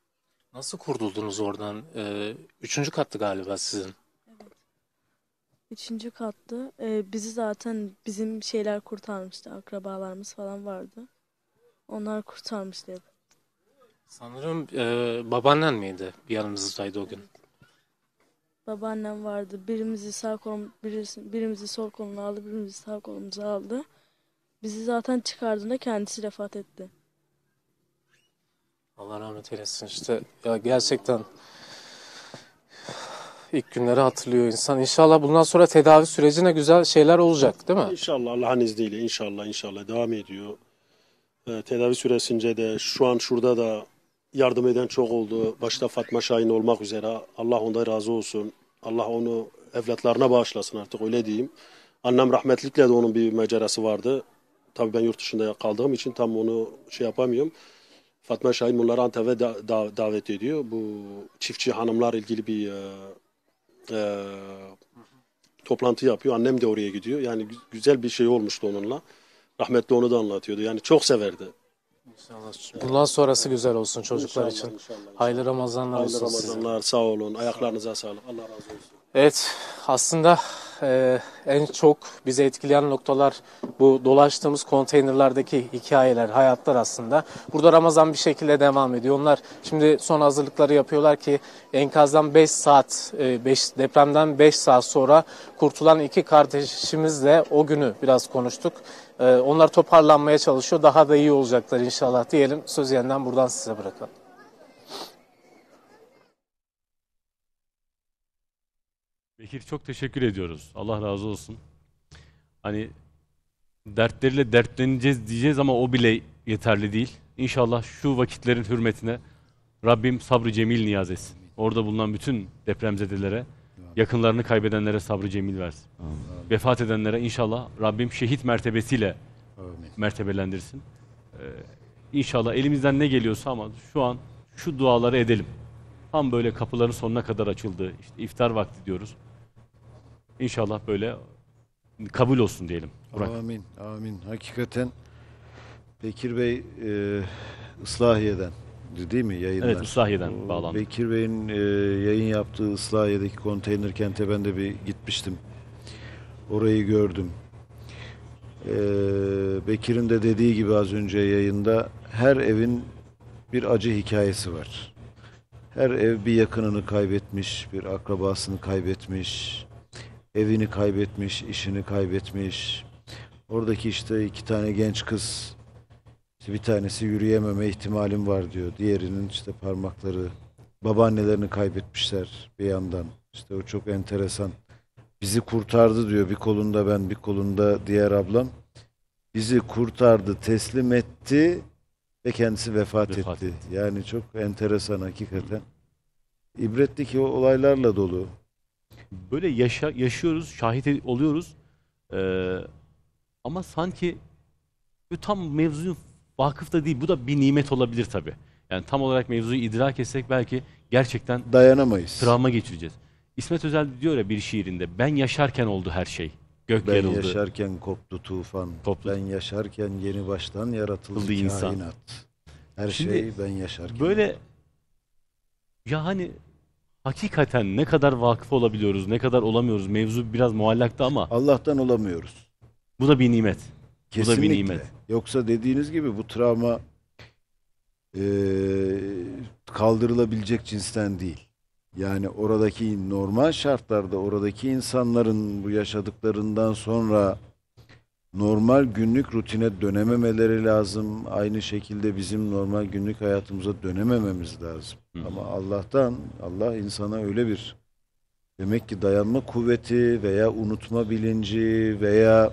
Nasıl kurtuldunuz oradan? Ee, üçüncü kattı galiba sizin. Üçüncü kattı. Ee, bizi zaten bizim şeyler kurtarmıştı. Akrabalarımız falan vardı. Onlar kurtarmıştı hep. Sanırım e, babaannen miydi? Bir yanınızdaydı o gün. Babaannem vardı. Birimizi sağ kolum, birisi, birimizi sol koluna aldı, birimizi sağ kolumuza aldı. Bizi zaten çıkardığında kendisi vefat etti. Allah rahmet eylesin işte ya gerçekten ilk günleri hatırlıyor insan. İnşallah bundan sonra tedavi sürecine güzel şeyler olacak değil mi? İnşallah Allah'ın izniyle inşallah inşallah devam ediyor. Ee, tedavi süresince de şu an şurada da yardım eden çok oldu. Başta Fatma Şahin olmak üzere. Allah ondan razı olsun. Allah onu evlatlarına bağışlasın artık öyle diyeyim. Annem rahmetlikle de onun bir macerası vardı. Tabii ben yurt dışında kaldığım için tam onu şey yapamıyorum. Fatma Şahin bunları Antep'e da- da- davet ediyor. Bu çiftçi hanımlar ilgili bir e, e, toplantı yapıyor. Annem de oraya gidiyor. Yani gü- güzel bir şey olmuştu onunla. Rahmetli onu da anlatıyordu. Yani çok severdi. Bundan sonrası güzel olsun çocuklar İnşallah, için. inşallah, Hayırlı Ramazanlar Hayırlı olsun size. Ramazanlar, sağ olun. Ayaklarınıza sağlık. Allah razı olsun. Evet, aslında e, en çok bizi etkileyen noktalar bu dolaştığımız konteynerlardaki hikayeler, hayatlar aslında. Burada Ramazan bir şekilde devam ediyor. Onlar şimdi son hazırlıkları yapıyorlar ki enkazdan 5 saat, 5 depremden 5 saat sonra kurtulan iki kardeşimizle o günü biraz konuştuk. E, onlar toparlanmaya çalışıyor. Daha da iyi olacaklar inşallah diyelim. Söz yeniden buradan size bırakalım. Bekir çok teşekkür ediyoruz. Allah razı olsun. Hani dertleriyle dertleneceğiz diyeceğiz ama o bile yeterli değil. İnşallah şu vakitlerin hürmetine Rabbim sabrı cemil niyaz etsin. Orada bulunan bütün depremzedelere, yakınlarını kaybedenlere sabrı cemil versin. Vefat edenlere inşallah Rabbim şehit mertebesiyle mertebelendirsin. Ee, inşallah elimizden ne geliyorsa ama şu an şu duaları edelim. Tam böyle kapıların sonuna kadar açıldı. İşte iftar vakti diyoruz. İnşallah böyle kabul olsun diyelim. Burak. Amin, amin. Hakikaten Bekir Bey e, Islahiye'den değil mi yayınlar? Evet, Islahiye'den bağlandı. Bekir Bey'in e, yayın yaptığı Islahiye'deki konteyner kente ben de bir gitmiştim. Orayı gördüm. E, Bekir'in de dediği gibi az önce yayında her evin bir acı hikayesi var. Her ev bir yakınını kaybetmiş, bir akrabasını kaybetmiş, evini kaybetmiş, işini kaybetmiş. Oradaki işte iki tane genç kız, işte bir tanesi yürüyememe ihtimalim var diyor. Diğerinin işte parmakları, babaannelerini kaybetmişler bir yandan. İşte o çok enteresan. Bizi kurtardı diyor. Bir kolunda ben, bir kolunda diğer ablam. Bizi kurtardı, teslim etti ve kendisi vefat, Vefat etti. Yani çok enteresan hakikaten. İbretli ki o olaylarla dolu. Böyle yaşa, yaşıyoruz, şahit oluyoruz. Ee, ama sanki tam mevzuyu vakıf da değil. Bu da bir nimet olabilir tabii. Yani tam olarak mevzuyu idrak etsek belki gerçekten Dayanamayız. travma geçireceğiz. İsmet Özel diyor ya bir şiirinde ben yaşarken oldu her şey. Gök Ben yarıldı. yaşarken koptu tufan. Ben yaşarken yeni baştan yaratıldı insan. kainat. Her Şimdi şey ben yaşarken. Böyle ya hani hakikaten ne kadar vakıf olabiliyoruz, ne kadar olamıyoruz. Mevzu biraz muallakta ama Allah'tan olamıyoruz. bu da bir nimet. Bu da Kesinlikle. bir nimet. Yoksa dediğiniz gibi bu travma eee, kaldırılabilecek cinsten değil. Yani oradaki normal şartlarda oradaki insanların bu yaşadıklarından sonra normal günlük rutine dönememeleri lazım. Aynı şekilde bizim normal günlük hayatımıza dönemememiz lazım. Ama Allah'tan Allah insana öyle bir demek ki dayanma kuvveti veya unutma bilinci veya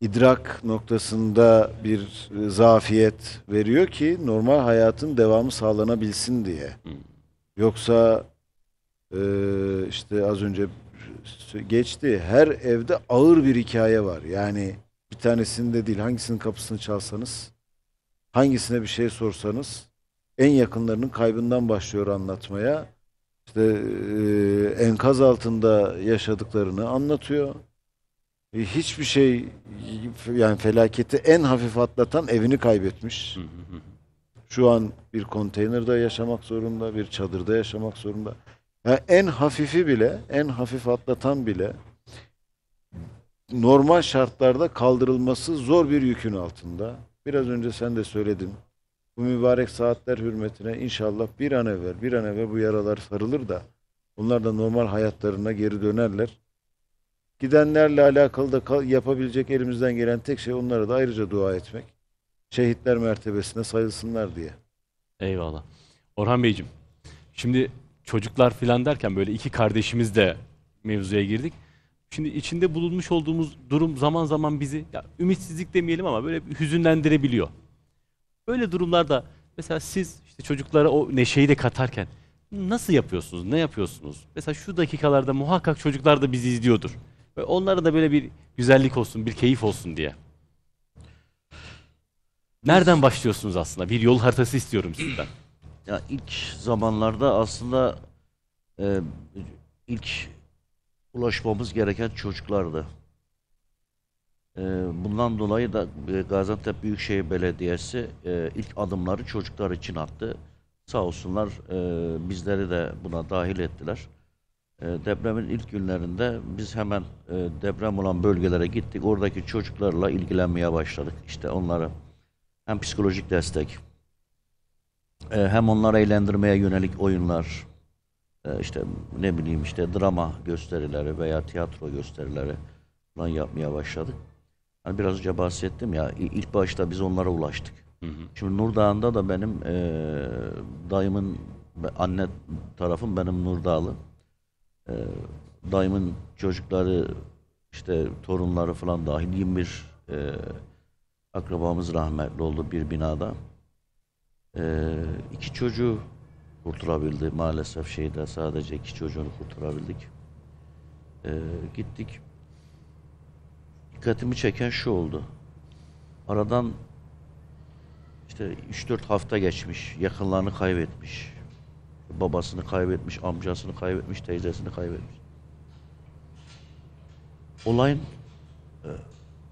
idrak noktasında bir e, zafiyet veriyor ki normal hayatın devamı sağlanabilsin diye. Yoksa e, işte az önce geçti. Her evde ağır bir hikaye var. Yani bir tanesinde değil hangisinin kapısını çalsanız, hangisine bir şey sorsanız en yakınlarının kaybından başlıyor anlatmaya. İşte e, enkaz altında yaşadıklarını anlatıyor. E, Hiçbir şey yani felaketi en hafif atlatan evini kaybetmiş. Şu an bir konteynerde yaşamak zorunda, bir çadırda yaşamak zorunda. Yani en hafifi bile, en hafif atlatan bile normal şartlarda kaldırılması zor bir yükün altında. Biraz önce sen de söyledin. Bu mübarek saatler hürmetine inşallah bir an evvel, bir an evvel bu yaralar sarılır da onlar da normal hayatlarına geri dönerler. Gidenlerle alakalı da yapabilecek elimizden gelen tek şey onlara da ayrıca dua etmek. Şehitler mertebesine sayılsınlar diye. Eyvallah. Orhan Beyciğim, şimdi çocuklar filan derken böyle iki kardeşimiz de mevzuya girdik. Şimdi içinde bulunmuş olduğumuz durum zaman zaman bizi ya ümitsizlik demeyelim ama böyle hüzünlendirebiliyor. Böyle durumlarda mesela siz işte çocuklara o neşeyi de katarken nasıl yapıyorsunuz? Ne yapıyorsunuz? Mesela şu dakikalarda muhakkak çocuklar da bizi izliyordur. Ve onlara da böyle bir güzellik olsun, bir keyif olsun diye. Nereden başlıyorsunuz aslında? Bir yol haritası istiyorum sizden. Ya ilk zamanlarda aslında e, ilk ulaşmamız gereken çocuklardı. E, bundan dolayı da e, Gaziantep Büyükşehir Belediyesi e, ilk adımları çocuklar için attı. Sağ olsunlar e, bizleri de buna dahil ettiler. E, depremin ilk günlerinde biz hemen e, deprem olan bölgelere gittik. Oradaki çocuklarla ilgilenmeye başladık. İşte onlara hem psikolojik destek, e, hem onları eğlendirmeye yönelik oyunlar, e, işte ne bileyim işte drama gösterileri veya tiyatro gösterileri falan yapmaya başladık. Hani biraz önce bahsettim ya ilk başta biz onlara ulaştık. Şimdi Nurdağ'ında da benim e, dayımın anne tarafım benim Nurdağlı. E, dayımın çocukları işte torunları falan dahil 21 e, akrabamız rahmetli oldu bir binada. Ee, iki çocuğu kurtarabildi maalesef şeyde sadece iki çocuğunu kurtarabildik. Ee, gittik. Dikkatimi çeken şu oldu. Aradan işte 3-4 hafta geçmiş. Yakınlarını kaybetmiş. Babasını kaybetmiş, amcasını kaybetmiş, teyzesini kaybetmiş. Olayın e,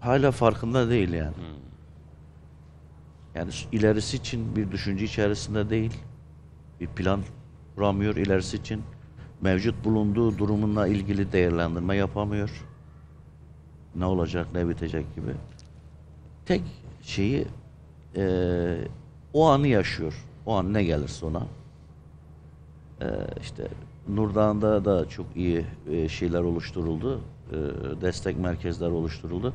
hala farkında değil yani. Yani s- ilerisi için bir düşünce içerisinde değil. Bir plan kuramıyor ilerisi için. Mevcut bulunduğu durumunla ilgili değerlendirme yapamıyor. Ne olacak, ne bitecek gibi. Tek şeyi eee, o anı yaşıyor. O an ne gelirse ona. Eee işte Nurdağ'ında da çok iyi e, şeyler oluşturuldu. E, destek merkezleri oluşturuldu.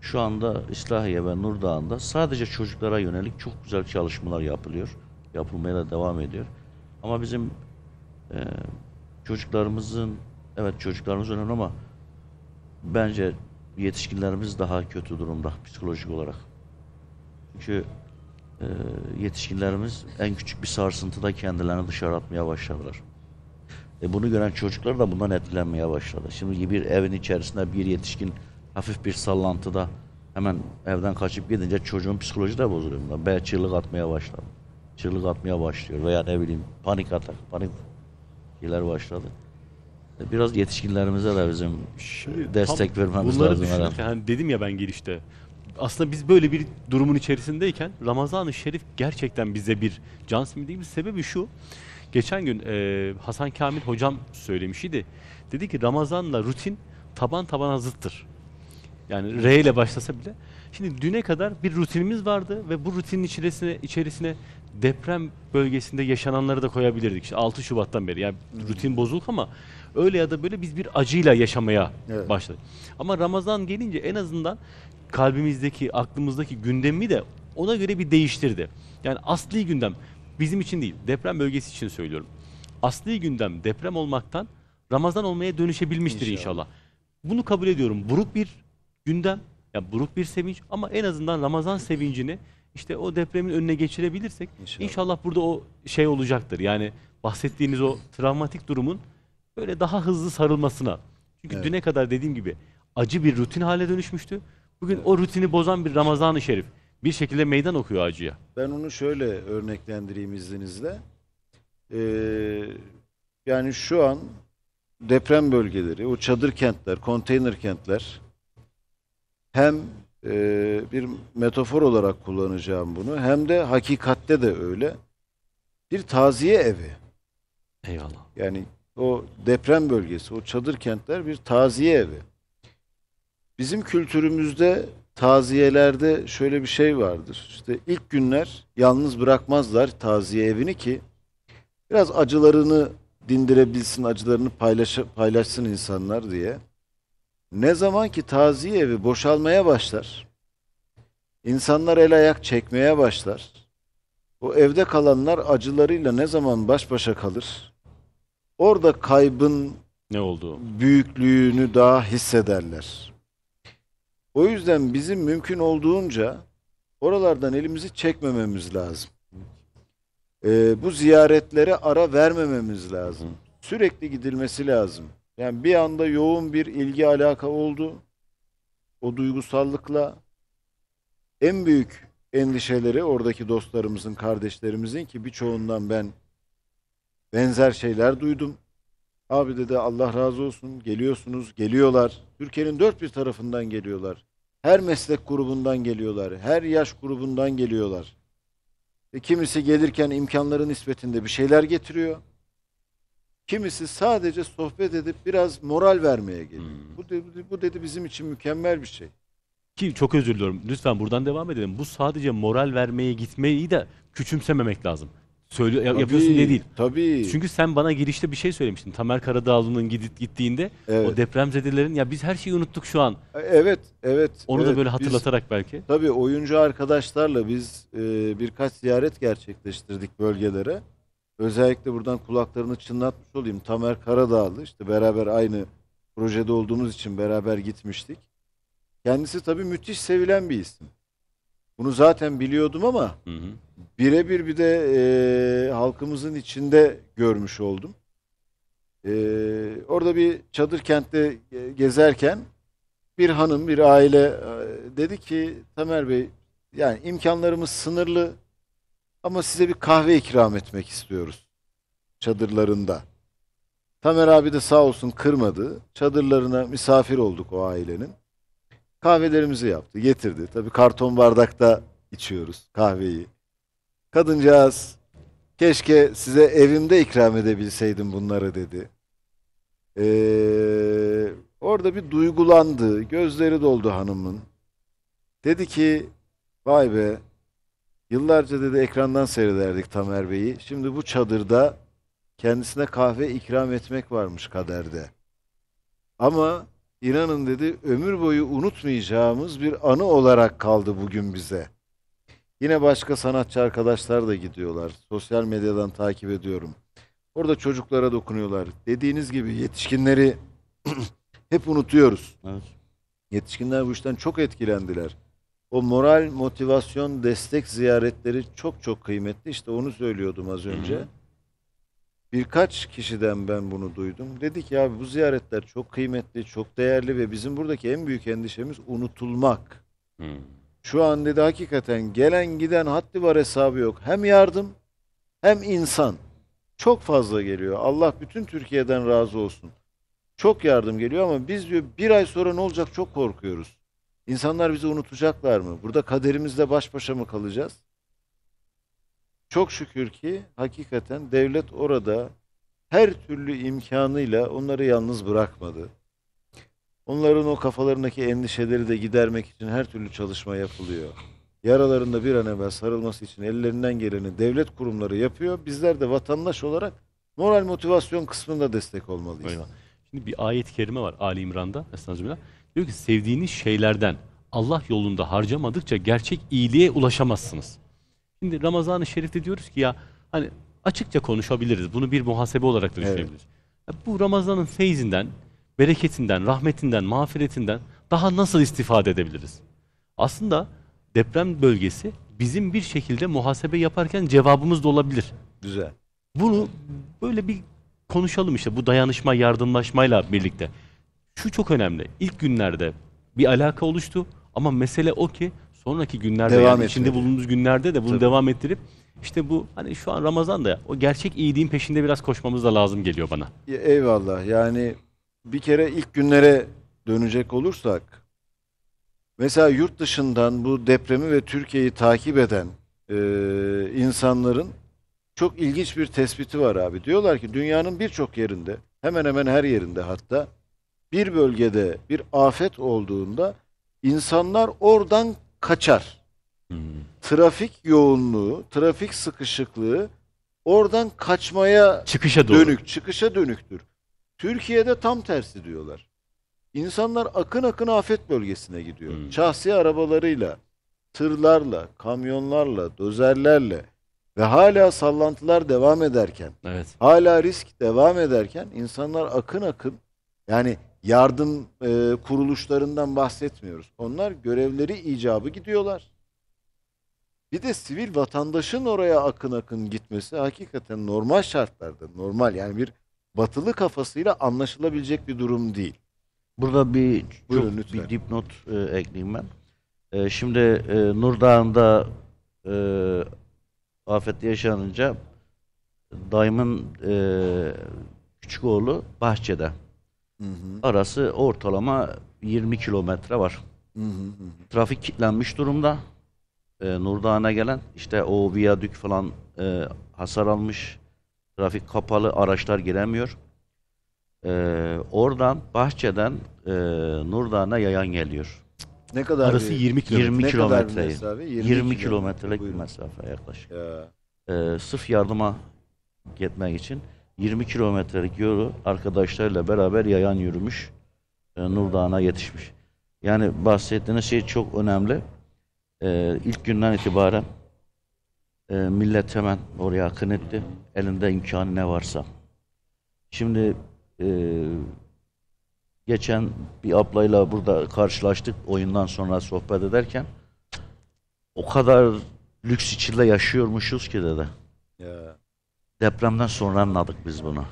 Şu anda İslahiye ve Nurdağ'ında sadece çocuklara yönelik çok güzel çalışmalar yapılıyor. Yapılmaya da devam ediyor. Ama bizim e, çocuklarımızın, evet çocuklarımız önemli ama bence yetişkinlerimiz daha kötü durumda psikolojik olarak. Çünkü e, yetişkinlerimiz en küçük bir sarsıntıda kendilerini dışarı atmaya başladılar. E bunu gören çocuklar da bundan etkilenmeye başladı. Şimdi bir evin içerisinde bir yetişkin hafif bir sallantıda hemen evden kaçıp gidince çocuğun psikolojisi de bozuluyor. Veya çığlık atmaya başladı. Çığlık atmaya başlıyor veya ne bileyim panik atak, panik şeyler başladı. E Biraz yetişkinlerimize de bizim destek Tam vermemiz bunları lazım. düşünürken hani dedim ya ben girişte. Aslında biz böyle bir durumun içerisindeyken Ramazan-ı Şerif gerçekten bize bir can simidi Sebebi şu. Geçen gün e, Hasan Kamil hocam söylemiş idi. Dedi ki Ramazan'la rutin taban tabana zıttır. Yani R ile başlasa bile. Şimdi düne kadar bir rutinimiz vardı ve bu rutinin içerisine içerisine deprem bölgesinde yaşananları da koyabilirdik. İşte 6 Şubat'tan beri. Yani rutin bozuluk ama öyle ya da böyle biz bir acıyla yaşamaya Evet. başladık. Ama Ramazan gelince en azından kalbimizdeki, aklımızdaki gündemi de ona göre bir değiştirdi. Yani asli gündem bizim için değil, deprem bölgesi için söylüyorum. Asli gündem deprem olmaktan Ramazan olmaya dönüşebilmiştir İnşallah. inşallah. Bunu kabul ediyorum. Buruk bir gündem, ya buruk bir sevinç ama en azından Ramazan sevincini işte o depremin önüne geçirebilirsek inşallah, burada o şey olacaktır. Yani bahsettiğiniz o travmatik durumun böyle daha hızlı sarılmasına. Çünkü Evet. düne kadar dediğim gibi acı bir rutin hale dönüşmüştü. Bugün o rutini bozan bir Ramazan-ı Şerif bir şekilde meydan okuyor acıya. Ben onu şöyle örneklendireyim izninizle. Ee, yani şu an deprem bölgeleri, o çadır kentler, konteyner kentler hem e, bir metafor olarak kullanacağım bunu hem de hakikatte de öyle bir taziye evi. Eyvallah. Yani o deprem bölgesi, o çadır kentler bir taziye evi. Bizim kültürümüzde taziyelerde şöyle bir şey vardır. İşte ilk günler yalnız bırakmazlar taziye evini ki biraz acılarını dindirebilsin, acılarını paylaş, paylaşsın insanlar diye. Ne zaman ki taziye evi boşalmaya başlar, insanlar el ayak çekmeye başlar, o evde kalanlar acılarıyla ne zaman baş başa kalır, orada kaybın Ne oldu? büyüklüğünü daha hissederler. O yüzden bizim mümkün olduğunca oralardan elimizi çekmememiz lazım. Ee, bu ziyaretlere ara vermememiz lazım. Sürekli gidilmesi lazım. Yani bir anda yoğun bir ilgi alaka oldu. O duygusallıkla en büyük endişeleri oradaki dostlarımızın, kardeşlerimizin ki birçoğundan ben benzer şeyler duydum. Abi dedi Allah razı olsun geliyorsunuz, geliyorlar. Türkiye'nin dört bir tarafından geliyorlar. Her meslek grubundan geliyorlar. Her yaş grubundan geliyorlar. E, kimisi gelirken imkanları nispetinde bir şeyler getiriyor. Kimisi sadece sohbet edip biraz moral vermeye geliyor. Bu, de- bu dedi bizim için mükemmel bir şey. Ki çok özür diliyorum. Lütfen buradan devam edelim. Bu sadece moral vermeye gitmeyi de küçümsememek lazım. Söyle ya- yapıyorsun Tabii, diye değil. Tabii. Çünkü sen bana girişte bir şey söylemiştin. Tamer Karadağlı'nın gidip gittiğinde o depremzedelerin ya biz her şeyi unuttuk şu an. E, Evet, evet. Onu da evet. böyle Biz- hatırlatarak belki. Tabii oyuncu arkadaşlarla biz e, birkaç ziyaret gerçekleştirdik bölgelere. Özellikle buradan kulaklarını çınlatmış olayım. Tamer Karadağlı işte beraber aynı projede olduğumuz için beraber gitmiştik. Kendisi tabii müthiş sevilen bir isim. Bunu zaten biliyordum ama birebir bir de e, halkımızın içinde görmüş oldum. E, orada bir çadır kentte gezerken bir hanım, bir aile e, dedi ki Tamer Bey yani imkanlarımız sınırlı ama size bir kahve ikram etmek istiyoruz çadırlarında. Tamer abi de sağ olsun kırmadı. Çadırlarına misafir olduk o ailenin. Kahvelerimizi yaptı, getirdi. Tabii karton bardakta içiyoruz kahveyi. Kadıncağız keşke size evimde ikram edebilseydim bunları dedi. Ee, orada bir duygulandı. Gözleri doldu hanımın. Dedi ki vay be yıllarca dedi ekrandan seyrederdik Tamer Bey'i. Şimdi bu çadırda kendisine kahve ikram etmek varmış kaderde. Ama inanın dedi ömür boyu unutmayacağımız bir anı olarak kaldı bugün bize. Yine başka sanatçı arkadaşlar da gidiyorlar. Sosyal medyadan takip ediyorum. Orada çocuklara dokunuyorlar. Dediğiniz gibi yetişkinleri hep unutuyoruz. Yetişkinler bu işten çok etkilendiler. O moral, motivasyon, destek ziyaretleri çok çok kıymetli. İşte onu söylüyordum az önce. Birkaç kişiden ben bunu duydum. Dedi ki abi bu ziyaretler çok kıymetli, çok değerli ve bizim buradaki en büyük endişemiz unutulmak. Şu an dedi hakikaten gelen giden haddi var hesabı yok. Hem yardım hem insan. Çok fazla geliyor. Allah bütün Türkiye'den razı olsun. Çok yardım geliyor ama biz diyor bir ay sonra ne olacak çok korkuyoruz. İnsanlar bizi unutacaklar mı? Burada kaderimizle baş başa mı kalacağız? Çok şükür ki hakikaten devlet orada her türlü imkanıyla onları yalnız bırakmadı. Onların o kafalarındaki endişeleri de gidermek için her türlü çalışma yapılıyor. Yaralarında bir an evvel sarılması için ellerinden geleni devlet kurumları yapıyor. Bizler de vatandaş olarak moral motivasyon kısmında destek olmalıyız. Eyvallah. Şimdi bir ayet-i kerime var Ali İmran'da. Estağfirullah. Diyor ki sevdiğiniz şeylerden Allah yolunda harcamadıkça gerçek iyiliğe ulaşamazsınız. Şimdi Ramazan-ı Şerif'te diyoruz ki ya hani açıkça konuşabiliriz. Bunu bir muhasebe olarak da Evet. düşünebiliriz. Ya bu Ramazan'ın feyzinden, bereketinden, rahmetinden, mağfiretinden daha nasıl istifade edebiliriz? Aslında deprem bölgesi bizim bir şekilde muhasebe yaparken cevabımız da olabilir. Güzel. Bunu böyle bir konuşalım işte bu dayanışma, yardımlaşmayla birlikte. Şu çok önemli. İlk günlerde bir alaka oluştu ama mesele o ki sonraki günlerde Devam yani içinde bulunduğumuz günlerde de bunu Tabii. devam ettirip işte bu hani şu an Ramazan'da o gerçek iyiliğin peşinde biraz koşmamız da lazım geliyor bana. Eyvallah. Yani bir kere ilk günlere dönecek olursak mesela yurt dışından bu depremi ve Türkiye'yi takip eden e, insanların çok ilginç bir tespiti var abi. Diyorlar ki dünyanın birçok yerinde hemen hemen her yerinde hatta bir bölgede bir afet olduğunda insanlar oradan kaçar. Trafik yoğunluğu, trafik sıkışıklığı oradan kaçmaya Çıkışa doğru. dönük, çıkışa dönüktür. Türkiye'de tam tersi diyorlar. İnsanlar akın akın afet bölgesine gidiyor. Şahsi arabalarıyla, tırlarla, kamyonlarla, dozerlerle ve hala sallantılar devam ederken, Evet. hala risk devam ederken insanlar akın akın yani yardım e, kuruluşlarından bahsetmiyoruz. Onlar görevleri icabı gidiyorlar. Bir de sivil vatandaşın oraya akın akın gitmesi hakikaten normal şartlarda normal yani bir batılı kafasıyla anlaşılabilecek bir durum değil. Burada bir Buyurun çok lütfen. bir dipnot e, ekleyeyim ben. E, şimdi e, Nur Dağı'nda e, afet yaşanınca dayımın e, küçük oğlu bahçede. Hı hı. Arası ortalama 20 kilometre var. Hı hı hı. Trafik kilitlenmiş durumda. E, Nur Dağı'na gelen işte o viyadük falan e, hasar almış. Trafik kapalı, araçlar giremiyor. E, oradan bahçeden e, Nur Dağı'na yayan geliyor. Ne kadar Arası bir- 20 kilometre. 20 Ne kadar bir kilometre. mesafe? 20, 20 kilometrelik bir mesafe yaklaşık. Ya. Ee, sırf yardıma gitmek için 20 kilometrelik yolu arkadaşlarıyla beraber yayan yürümüş. E, Nur Dağı'na yetişmiş. Yani bahsettiğiniz şey çok önemli. Ee, ilk günden itibaren e, millet hemen oraya akın etti. Elinde imkanı ne varsa. Şimdi e, geçen bir ablayla burada karşılaştık oyundan sonra sohbet ederken o kadar lüks içinde yaşıyormuşuz ki dedi. Ya. Depremden sonra anladık biz bunu.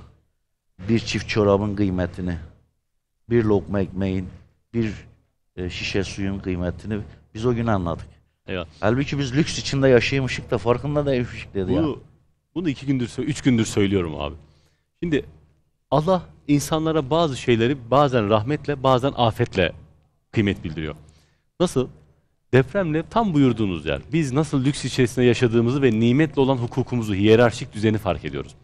Bir çift çorabın kıymetini, bir lokma ekmeğin, bir e, şişe suyun kıymetini biz o gün anladık. Eyvallah. Halbuki biz lüks içinde yaşıyormuşuk da farkında değilmişik dedi ya. Bunu, bunu iki gündür, üç gündür söylüyorum abi. Şimdi Allah insanlara bazı şeyleri bazen rahmetle bazen afetle kıymet bildiriyor. Nasıl? Depremle tam buyurduğunuz yer. Biz nasıl lüks içerisinde yaşadığımızı ve nimetle olan hukukumuzu, hiyerarşik düzeni fark ediyoruz.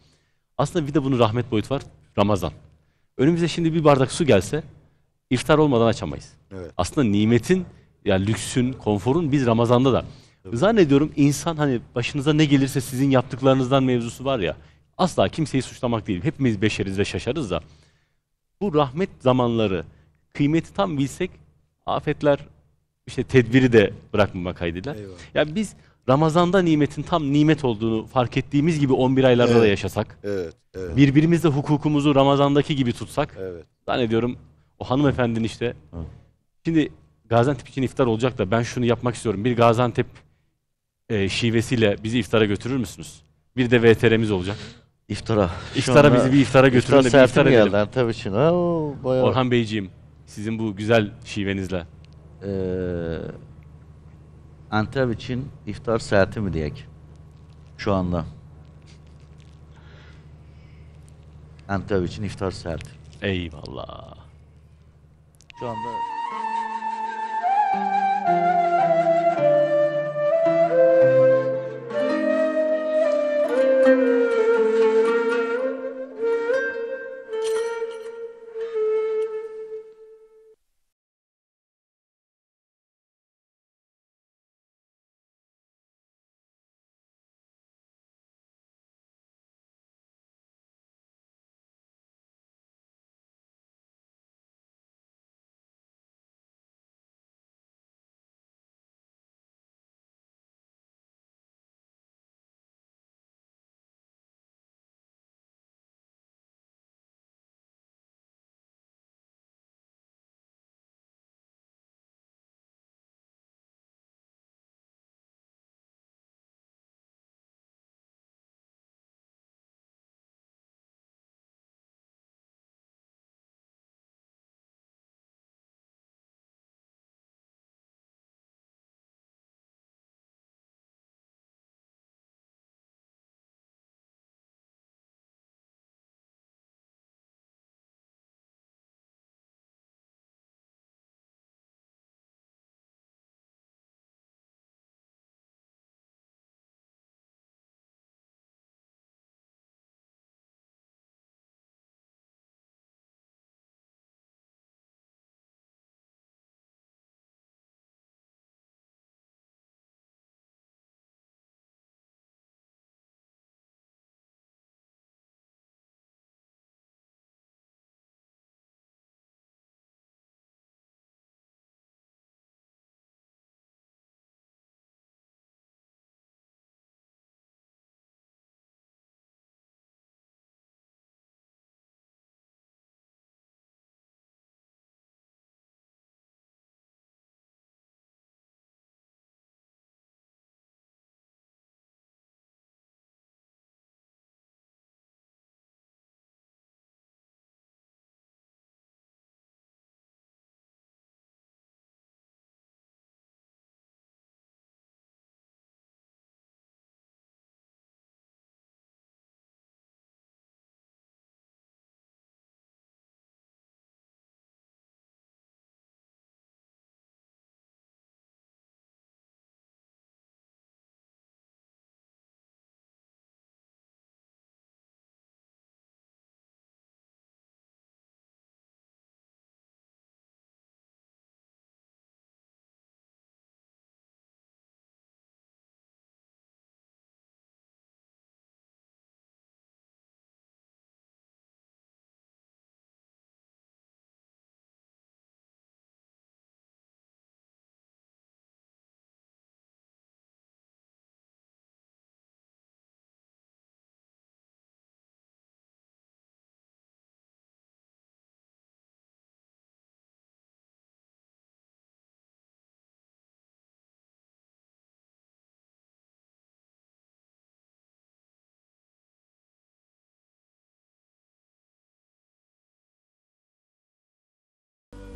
Aslında bir de bunun rahmet boyutu var. Ramazan. Önümüze şimdi bir bardak su gelse iftar olmadan açamayız. Evet. Aslında nimetin, yani lüksün, konforun biz Ramazan'da da. Zannediyorum insan hani başınıza ne gelirse sizin yaptıklarınızdan mevzusu var ya. Asla kimseyi suçlamak değil. Hepimiz beşeriz ve şaşarız da. Bu rahmet zamanları kıymeti tam bilsek afetler işte tedbiri de bırakmama kaydıyla. Eyvallah. Ya biz Ramazan'da nimetin tam nimet olduğunu fark ettiğimiz gibi 11 aylarda da Evet. yaşasak. Evet, evet. Birbirimizle hukukumuzu Ramazan'daki gibi tutsak. Evet. Zannediyorum o hanımefendinin işte. Şimdi Gaziantep için iftar olacak da ben şunu yapmak istiyorum. Bir Gaziantep e, şivesiyle bizi iftara götürür müsünüz? Bir de VTR'miz olacak. İftara. İftara bizi bir iftara götürün de bir iftar iftar saati mi edelim. geldi? Tabii için. Oo, bayağı. Orhan Beyciğim sizin bu güzel şivenizle. Ee, Antep için iftar saati mi diyek? Şu anda. Antep için iftar saati. Eyvallah. Şu anda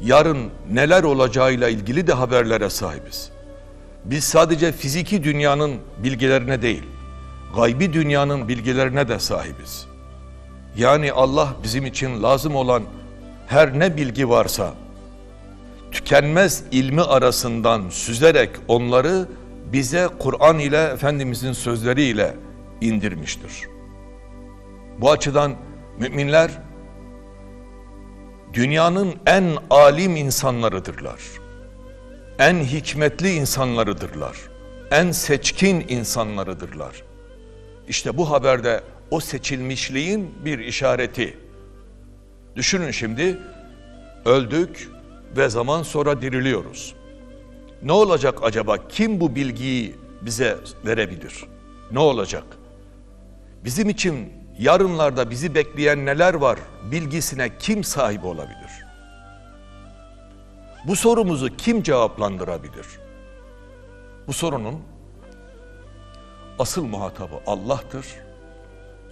yarın neler olacağıyla ilgili de haberlere sahibiz. Biz sadece fiziki dünyanın bilgilerine değil, gaybi dünyanın bilgilerine de sahibiz. Yani Allah bizim için lazım olan her ne bilgi varsa tükenmez ilmi arasından süzerek onları bize Kur'an ile Efendimizin sözleriyle indirmiştir. Bu açıdan müminler dünyanın en alim insanlarıdırlar. En hikmetli insanlarıdırlar. En seçkin insanlarıdırlar. İşte bu haberde o seçilmişliğin bir işareti. Düşünün şimdi öldük ve zaman sonra diriliyoruz. Ne olacak acaba? Kim bu bilgiyi bize verebilir? Ne olacak? Bizim için yarınlarda bizi bekleyen neler var bilgisine kim sahip olabilir? Bu sorumuzu kim cevaplandırabilir? Bu sorunun asıl muhatabı Allah'tır.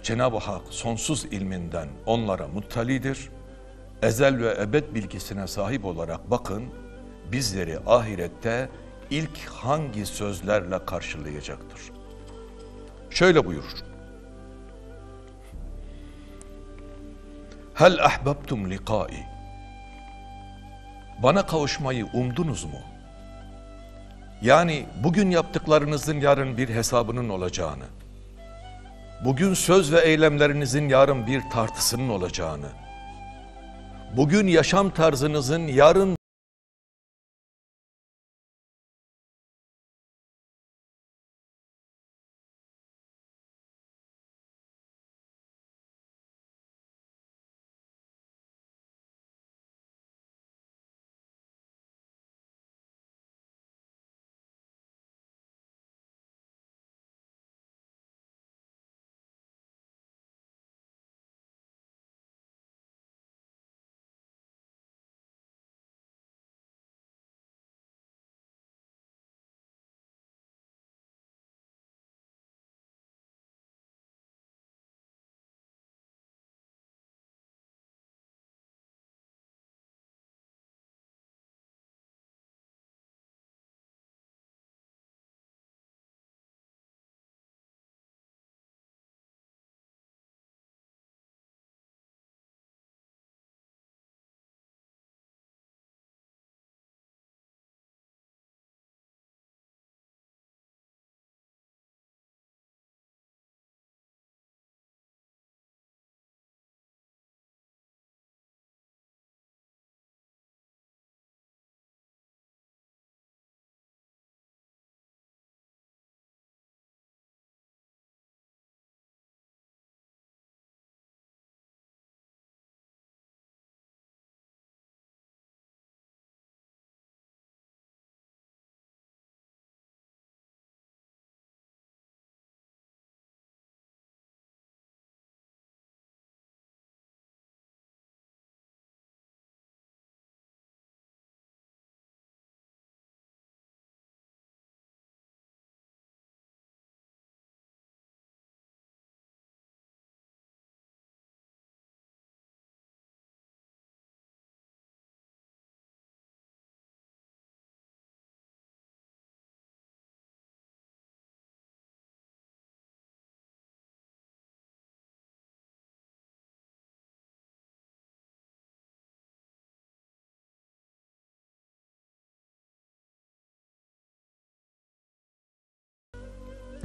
Cenab-ı Hak sonsuz ilminden onlara muttalidir. Ezel ve ebed bilgisine sahip olarak bakın bizleri ahirette ilk hangi sözlerle karşılayacaktır? Şöyle buyurur. Hel ahbabtum liqai. Bana kavuşmayı umdunuz mu? Yani bugün yaptıklarınızın yarın bir hesabının olacağını, bugün söz ve eylemlerinizin yarın bir tartısının olacağını, bugün yaşam tarzınızın yarın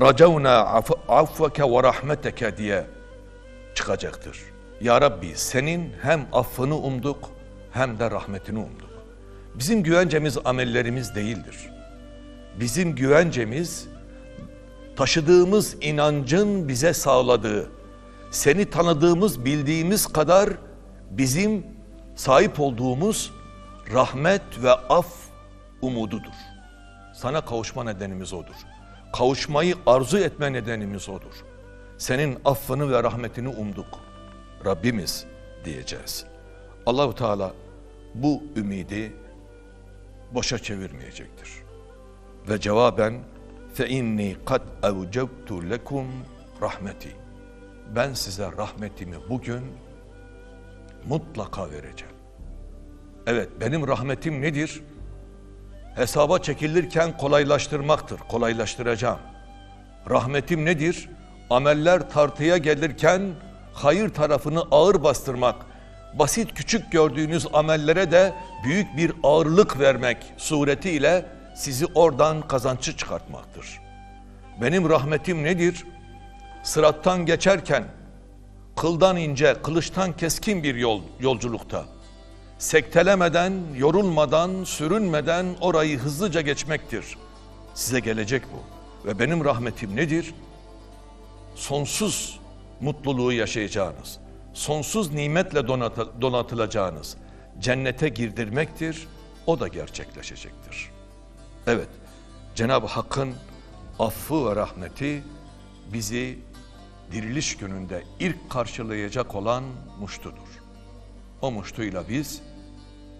racavna affeke ve rahmeteke diye çıkacaktır. Ya Rabbi senin hem affını umduk hem de rahmetini umduk. Bizim güvencemiz amellerimiz değildir. Bizim güvencemiz taşıdığımız inancın bize sağladığı, seni tanıdığımız, bildiğimiz kadar bizim sahip olduğumuz rahmet ve af umududur. Sana kavuşma nedenimiz odur. Kavuşmayı arzu etme nedenimiz odur. Senin affını ve rahmetini umduk. Rabbimiz diyeceğiz. Allahu Teala bu ümidi boşa çevirmeyecektir. Ve cevaben fe inni kad evcebtu lekum rahmeti. Ben size rahmetimi bugün mutlaka vereceğim. Evet, benim rahmetim nedir? Hesaba çekilirken kolaylaştırmaktır, kolaylaştıracağım. Rahmetim nedir? Ameller tartıya gelirken hayır tarafını ağır bastırmak, basit küçük gördüğünüz amellere de büyük bir ağırlık vermek suretiyle sizi oradan kazançlı çıkartmaktır. Benim rahmetim nedir? Sırattan geçerken kıldan ince, kılıçtan keskin bir yol, yolculukta sektelemeden, yorulmadan, sürünmeden orayı hızlıca geçmektir. Size gelecek bu. Ve benim rahmetim nedir? Sonsuz mutluluğu yaşayacağınız, sonsuz nimetle donatı- donatılacağınız cennete girdirmektir. O da gerçekleşecektir. Evet, Cenab-ı Hakk'ın affı ve rahmeti bizi diriliş gününde ilk karşılayacak olan muştudur. O muştuyla biz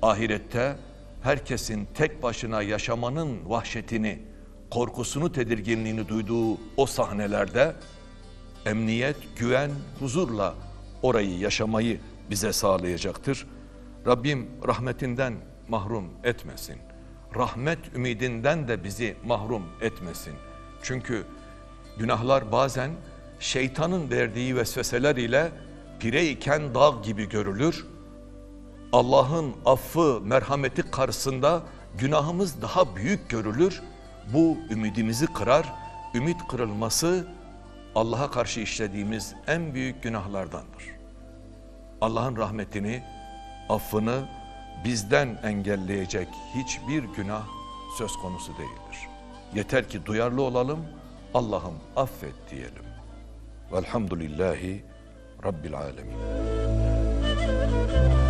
ahirette herkesin tek başına yaşamanın vahşetini, korkusunu, tedirginliğini duyduğu o sahnelerde emniyet, güven, huzurla orayı yaşamayı bize sağlayacaktır. Rabbim rahmetinden mahrum etmesin. Rahmet ümidinden de bizi mahrum etmesin. Çünkü günahlar bazen şeytanın verdiği vesveseler ile pire iken dağ gibi görülür. Allah'ın affı, merhameti karşısında günahımız daha büyük görülür. Bu ümidimizi kırar. Ümit kırılması Allah'a karşı işlediğimiz en büyük günahlardandır. Allah'ın rahmetini, affını bizden engelleyecek hiçbir günah söz konusu değildir. Yeter ki duyarlı olalım, Allah'ım affet diyelim. Velhamdülillahi Rabbil alemin.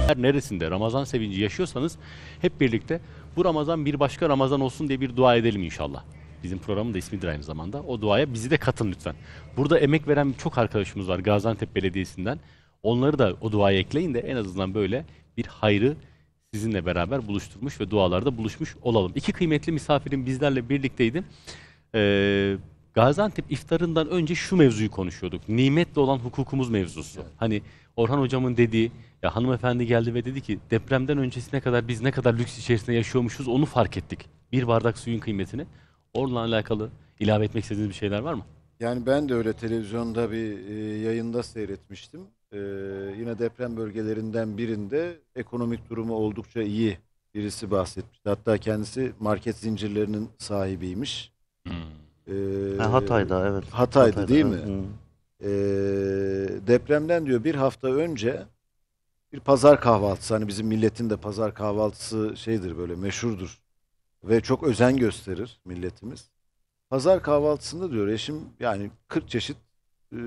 Her neresinde Ramazan sevinci yaşıyorsanız hep birlikte bu Ramazan bir başka Ramazan olsun diye bir dua edelim inşallah. Bizim programın da ismidir aynı zamanda. O duaya bizi de katın lütfen. Burada emek veren çok arkadaşımız var Gaziantep Belediyesi'nden. Onları da o duaya ekleyin de en azından böyle bir hayrı sizinle beraber buluşturmuş ve dualarda buluşmuş olalım. İki kıymetli misafirim bizlerle birlikteydi. Ee, Gaziantep iftarından önce şu mevzuyu konuşuyorduk. Nimetle olan hukukumuz mevzusu. Hani Orhan hocamın dediği ya hanımefendi geldi ve dedi ki depremden öncesine kadar biz ne kadar lüks içerisinde yaşıyormuşuz onu fark ettik. Bir bardak suyun kıymetini. Onunla alakalı ilave etmek istediğiniz bir şeyler var mı? Yani ben de öyle televizyonda bir e, yayında seyretmiştim. E, yine deprem bölgelerinden birinde ekonomik durumu oldukça iyi birisi bahsetmişti. Hatta kendisi market zincirlerinin sahibiymiş. E, Ha, Hatay'da, evet. Hatay'da, Hatay'da, değil evet. mi? E, depremden diyor bir hafta önce bir pazar kahvaltısı hani bizim milletin de pazar kahvaltısı şeydir böyle meşhurdur ve çok özen gösterir milletimiz. Pazar kahvaltısında diyor eşim yani 40 çeşit e,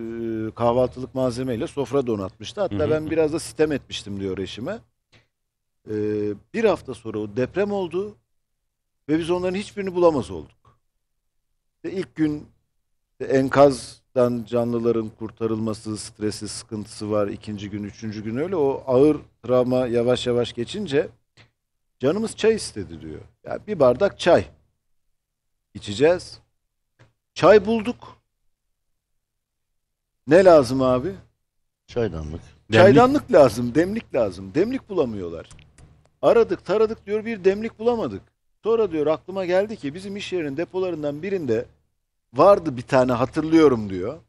kahvaltılık malzemeyle sofra donatmıştı. Hatta Hı hı. ben biraz da sitem etmiştim diyor eşime. E, bir hafta sonra o deprem oldu ve biz onların hiçbirini bulamaz olduk. İşte ilk gün işte enkazdan canlıların kurtarılması, stresi, sıkıntısı var. İkinci gün, üçüncü gün öyle. O ağır travma yavaş yavaş geçince canımız çay istedi diyor. Ya bir bardak çay içeceğiz. Çay bulduk. Ne lazım abi? Çaydanlık. Çaydanlık lazım, demlik lazım. Demlik bulamıyorlar. Aradık, taradık diyor bir demlik bulamadık. Sonra diyor aklıma geldi ki bizim iş yerinin depolarından birinde vardı bir tane hatırlıyorum diyor.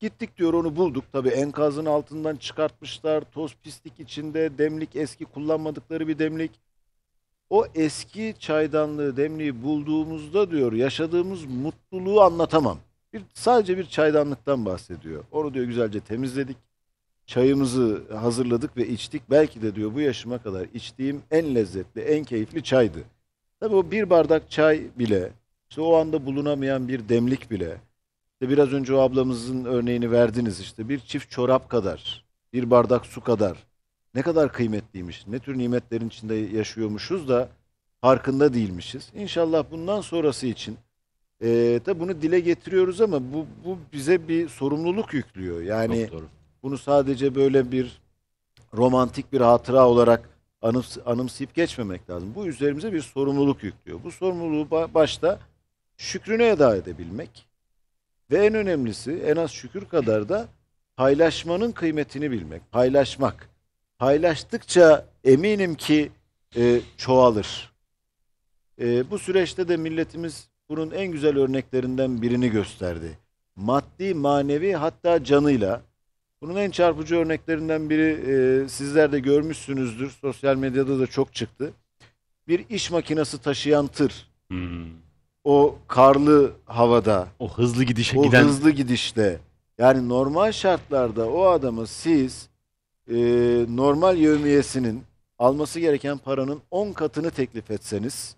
Gittik diyor onu bulduk. Tabii enkazın altından çıkartmışlar. Toz pislik içinde demlik eski kullanmadıkları bir demlik. O eski çaydanlığı, demliği bulduğumuzda diyor yaşadığımız mutluluğu anlatamam. Bir, sadece bir çaydanlıktan bahsediyor. Onu diyor güzelce temizledik. Çayımızı hazırladık ve içtik. Belki de diyor bu yaşıma kadar içtiğim en lezzetli, en keyifli çaydı. Tabii o bir bardak çay bile, işte o anda bulunamayan bir demlik bile, işte biraz önce o ablamızın örneğini verdiniz işte bir çift çorap kadar, bir bardak su kadar ne kadar kıymetliymiş, ne tür nimetlerin içinde yaşıyormuşuz da farkında değilmişiz. İnşallah bundan sonrası için e, tabii bunu dile getiriyoruz ama bu, bu bize bir sorumluluk yüklüyor. Yani Çok doğru. bunu sadece böyle bir romantik bir hatıra olarak anımsayıp geçmemek lazım. Bu üzerimize bir sorumluluk yüklüyor. Bu sorumluluğu ba- başta şükrünü eda edebilmek ve en önemlisi en az şükür kadar da paylaşmanın kıymetini bilmek. Paylaşmak. Paylaştıkça eminim ki e, çoğalır. E, bu süreçte de milletimiz bunun en güzel örneklerinden birini gösterdi. Maddi, manevi hatta canıyla. Bunun en çarpıcı örneklerinden biri e, sizler de görmüşsünüzdür. Sosyal medyada da çok çıktı. Bir iş makinesi taşıyan tır. O karlı havada. O hızlı gidişe o giden hızlı gidişte. Yani normal şartlarda o adamı siz e, normal yevmiyesinin alması gereken paranın 10 katını teklif etseniz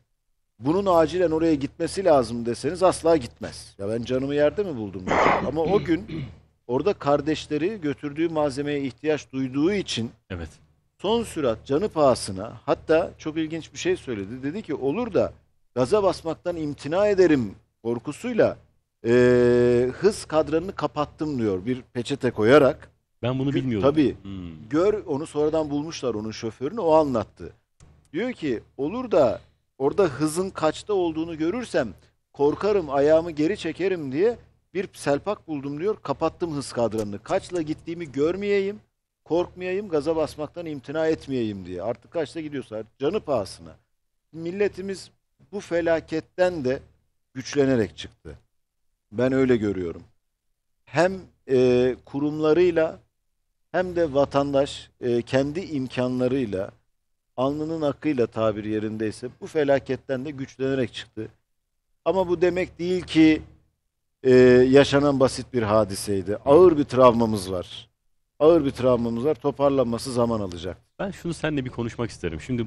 bunun acilen oraya gitmesi lazım deseniz asla gitmez. Ya ben canımı yerde mi buldum? Ama o gün orada kardeşleri götürdüğü malzemeye ihtiyaç duyduğu için evet. son sürat canı pahasına hatta çok ilginç bir şey söyledi. Dedi ki olur da gaza basmaktan imtina ederim korkusuyla eee, hız kadranını kapattım diyor bir peçete koyarak. Ben bunu bilmiyordum. Tabii. Gör onu sonradan bulmuşlar onun şoförünü o anlattı. Diyor ki olur da orada hızın kaçta olduğunu görürsem korkarım ayağımı geri çekerim diye bir selpak buldum diyor. Kapattım hız kadranını. Kaçla gittiğimi görmeyeyim, korkmayayım, gaza basmaktan imtina etmeyeyim diye. Artık kaçta gidiyorsa canı pahasına. Milletimiz bu felaketten de güçlenerek çıktı. Ben öyle görüyorum. Hem e, kurumlarıyla hem de vatandaş e, kendi imkanlarıyla alnının akıyla tabir yerindeyse bu felaketten de güçlenerek çıktı. Ama bu demek değil ki e, yaşanan basit bir hadiseydi. Ağır bir travmamız var. Ağır bir travmamız var. Toparlanması zaman alacak. Ben şunu seninle bir konuşmak isterim. Şimdi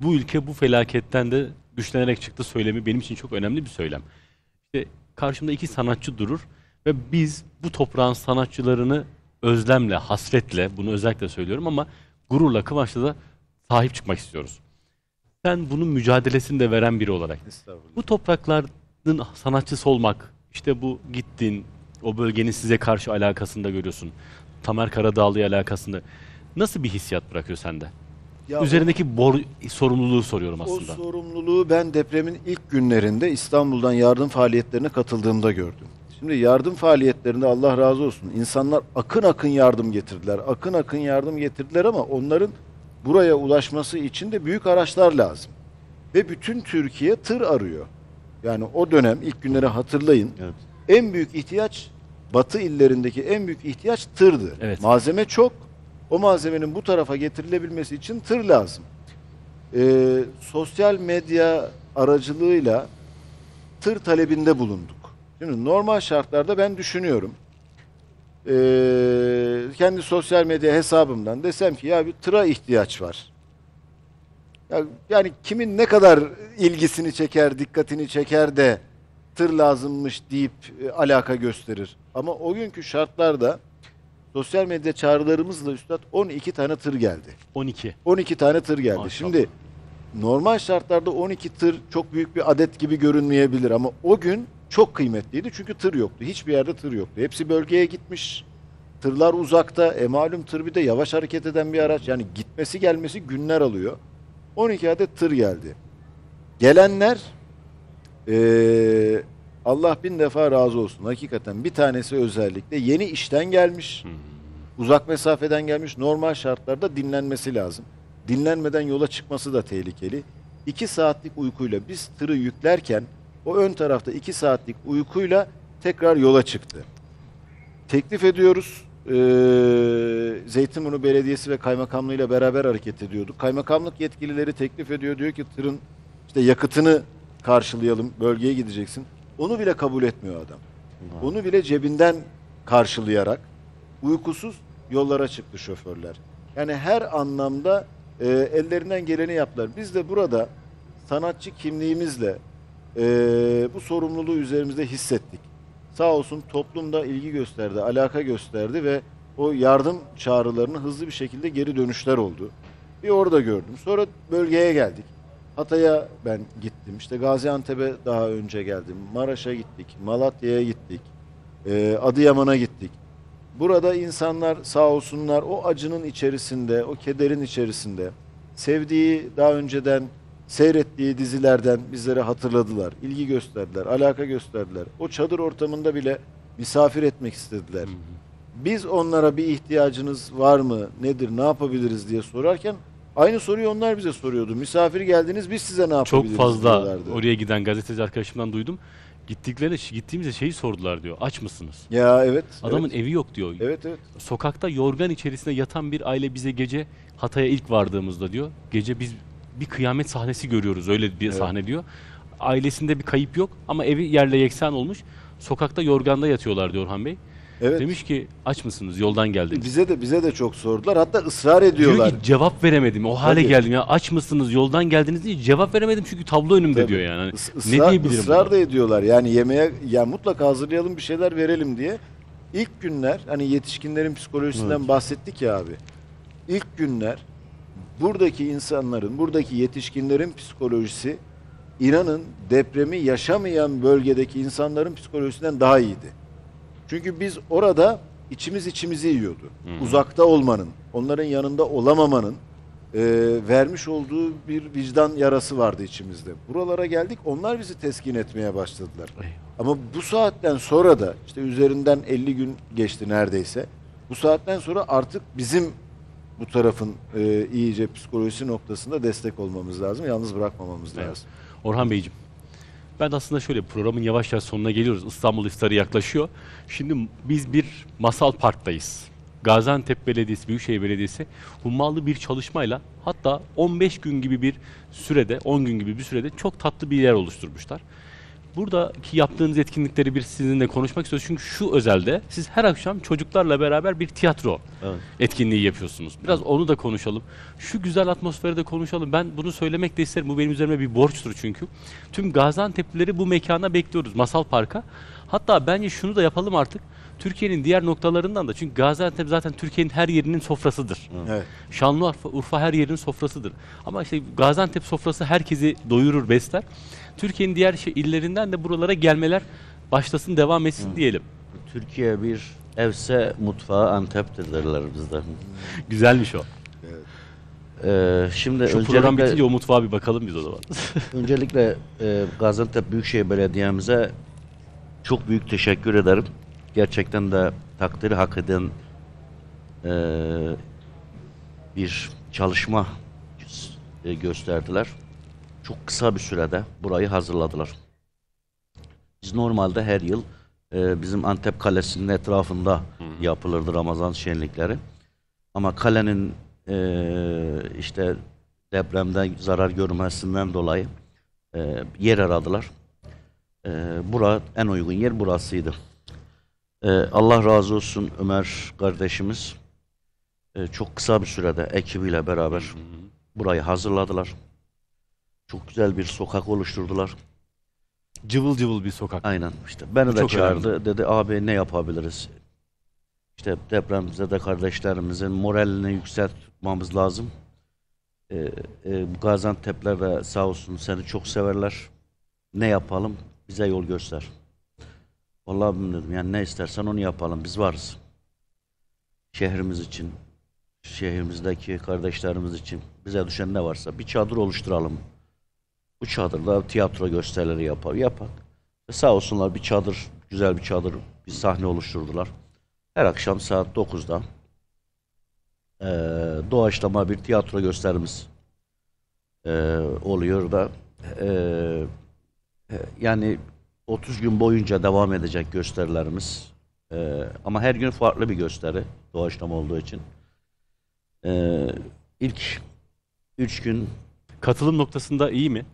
bu ülke bu felaketten de güçlenerek çıktı söylemi benim için çok önemli bir söylem. İşte karşımda iki sanatçı durur ve biz bu toprağın sanatçılarını özlemle, hasretle, bunu özellikle söylüyorum ama gururla, kıvançla da sahip çıkmak istiyoruz. Sen bunun mücadelesini de veren biri olarak. Bu toprakların sanatçısı olmak, işte bu gittin, o bölgenin size karşı alakasını da görüyorsun. Tamer Karadağlı'ya alakasında. Nasıl bir hissiyat bırakıyor sende? Ya Üzerindeki bor sorumluluğu soruyorum O aslında. sorumluluğu ben depremin ilk günlerinde İstanbul'dan yardım faaliyetlerine katıldığımda gördüm. Şimdi yardım faaliyetlerinde Allah razı olsun insanlar akın akın yardım getirdiler. Akın akın yardım getirdiler ama onların buraya ulaşması için de büyük araçlar lazım. Ve bütün Türkiye tır arıyor. Yani o dönem ilk günleri hatırlayın. En büyük ihtiyaç Batı illerindeki en büyük ihtiyaç tırdı. Evet. Malzeme çok. O malzemenin bu tarafa getirilebilmesi için tır lazım. Ee, sosyal medya aracılığıyla tır talebinde bulunduk. Şimdi normal şartlarda ben düşünüyorum. Ee, kendi sosyal medya hesabımdan desem ki ya bir tıra ihtiyaç var. Ya- Yani kimin ne kadar ilgisini çeker, dikkatini çeker de tır lazımmış deyip e, alaka gösterir. Ama o günkü şartlarda sosyal medya çağrılarımızla üstad 12 tane tır geldi. 12. 12 tane tır geldi. Maşallah. Şimdi normal şartlarda 12 tır çok büyük bir adet gibi görünmeyebilir ama o gün çok kıymetliydi çünkü tır yoktu. Hiçbir yerde tır yoktu. Hepsi bölgeye gitmiş. Tırlar uzakta. E malum tır bir de yavaş hareket eden bir araç. Yani gitmesi gelmesi günler alıyor. 12 adet tır geldi. Gelenler eee, Allah bin defa razı olsun. Hakikaten bir tanesi özellikle yeni işten gelmiş. Uzak mesafeden gelmiş. Normal şartlarda dinlenmesi lazım. Dinlenmeden yola çıkması da tehlikeli. 2 saatlik uykuyla biz tırı yüklerken o ön tarafta 2 saatlik uykuyla tekrar yola çıktı. Teklif ediyoruz. Ee, Zeytinburnu Belediyesi ve Kaymakamlığıyla beraber hareket ediyorduk. Kaymakamlık yetkilileri teklif ediyor. Diyor ki tırın işte yakıtını karşılayalım. Bölgeye gideceksin. Onu bile kabul etmiyor adam. Onu bile cebinden karşılayarak uykusuz yollara çıktı şoförler. Yani her anlamda e, ellerinden geleni yaptılar. Biz de burada sanatçı kimliğimizle e, bu sorumluluğu üzerimizde hissettik. Sağ olsun toplum da ilgi gösterdi, alaka gösterdi ve o yardım çağrılarını hızlı bir şekilde geri dönüşler oldu. Bir orada gördüm. Sonra bölgeye geldik. Hatay'a ben gittim. İşte Gaziantep'e daha önce geldim. Maraş'a gittik. Malatya'ya gittik. Ee, Adıyaman'a gittik. Burada insanlar sağ olsunlar o acının içerisinde, o kederin içerisinde sevdiği daha önceden seyrettiği dizilerden bizlere hatırladılar. ilgi gösterdiler, alaka gösterdiler. O çadır ortamında bile misafir etmek istediler. Biz onlara bir ihtiyacınız var mı, nedir, ne yapabiliriz diye sorarken Aynı soruyu onlar bize soruyordu. Misafir geldiniz biz size ne Çok yapabiliriz fazla diyorlardı. oraya giden gazeteci arkadaşımdan duydum. Gittiklerinde gittiğimizde şeyi sordular diyor. Aç mısınız? Ya evet. Adamın evet. evi yok diyor. Evet evet. Sokakta yorgan içerisinde yatan bir aile bize gece Hatay'a ilk vardığımızda diyor. Gece biz bir kıyamet sahnesi görüyoruz öyle bir Evet. sahne diyor. Ailesinde bir kayıp yok ama evi yerle yeksan olmuş. Sokakta yorganda yatıyorlar diyor Orhan Bey. Evet. Demiş ki aç mısınız yoldan geldim. Bize de bize de çok sordular. Hatta ısrar ediyorlar. Diyor ki cevap veremedim. O hale Tabii. geldim ya. Aç mısınız? Yoldan geldiniz diye cevap veremedim çünkü tablo önümde Tabii. diyor yani. Hani Is- ne ısrar- diyebilirim? ısrar buna? da ediyorlar. Yani yemeğe yani mutlaka hazırlayalım bir şeyler verelim diye. İlk günler hani yetişkinlerin psikolojisinden bahsettik ya abi. İlk günler buradaki insanların, buradaki yetişkinlerin psikolojisi inanın depremi yaşamayan bölgedeki insanların psikolojisinden daha iyiydi. Çünkü biz orada içimiz içimizi yiyordu. Uzakta olmanın, onların yanında olamamanın e, vermiş olduğu bir vicdan yarası vardı içimizde. Buralara geldik, onlar bizi teskin etmeye başladılar. Ama bu saatten sonra da işte üzerinden 50 gün geçti neredeyse. Bu saatten sonra artık bizim bu tarafın e, iyice psikolojisi noktasında destek olmamız lazım. Yalnız bırakmamamız Evet. lazım. Orhan Beyciğim. Ben aslında şöyle programın yavaş yavaş sonuna geliyoruz. İstanbul iftarı yaklaşıyor. Şimdi biz bir masal parktayız. Gaziantep Belediyesi, Büyükşehir Belediyesi hummalı bir çalışmayla hatta 15 gün gibi bir sürede, 10 gün gibi bir sürede çok tatlı bir yer oluşturmuşlar. Buradaki yaptığınız etkinlikleri bir sizinle konuşmak istiyoruz. Çünkü şu özelde siz her akşam çocuklarla beraber bir tiyatro Evet. etkinliği yapıyorsunuz. Biraz onu da konuşalım. Şu güzel atmosferi de konuşalım. Ben bunu söylemek de isterim. Bu benim üzerime bir borçtur çünkü. Tüm Gaziantep'lileri bu mekana bekliyoruz. Masal Park'a. Hatta bence şunu da yapalım artık. Türkiye'nin diğer noktalarından da çünkü Gaziantep zaten Türkiye'nin her yerinin sofrasıdır. Evet. Şanlıurfa Urfa her yerin sofrasıdır. Ama işte Gaziantep sofrası herkesi doyurur, besler. Türkiye'nin diğer şey, illerinden de buralara gelmeler başlasın, devam etsin diyelim. Türkiye bir evse mutfağı Antep'tir derler bizde. Güzelmiş o. Ee, şimdi Şu program öncelikle, bitince o mutfağa bir bakalım biz o zaman. öncelikle e, Gaziantep Büyükşehir Belediye'mize çok büyük teşekkür ederim. Gerçekten de takdiri hak eden e, bir çalışma e, gösterdiler. Çok kısa bir sürede burayı hazırladılar. Biz normalde her yıl e, bizim Antep Kalesi'nin etrafında yapılırdı Ramazan şenlikleri. Ama kalenin e, işte depremden zarar görmesinden dolayı e, yer aradılar. E, bura en uygun yer burasıydı. E, Allah razı olsun Ömer kardeşimiz e, çok kısa bir sürede ekibiyle beraber burayı hazırladılar. Çok güzel bir sokak oluşturdular. Cıvıl cıvıl bir sokak. Aynen işte. Beni Bu de çok çağırdı. Dedi abi ne yapabiliriz? İşte depremzede kardeşlerimizin moralini yükseltmemiz lazım. Ee, e, Gaziantep'ler de sağ olsun seni çok severler. Ne yapalım? Bize yol göster. Vallahi bilmiyorum. Yani ne istersen onu yapalım. Biz varız. Şehrimiz için, şehrimizdeki kardeşlerimiz için bize düşen ne varsa bir çadır oluşturalım. Bu çadırda tiyatro gösterileri yapar, yapak. E sağ olsunlar bir çadır, güzel bir çadır, bir sahne oluşturdular. Her akşam saat 9'da eee doğaçlama bir tiyatro gösterimiz eee, oluyor da eee, e, yani 30 gün boyunca devam edecek gösterilerimiz. Eee, ama her gün farklı bir gösteri doğaçlama olduğu için. Eee ilk 3 gün Katılım noktasında iyi mi?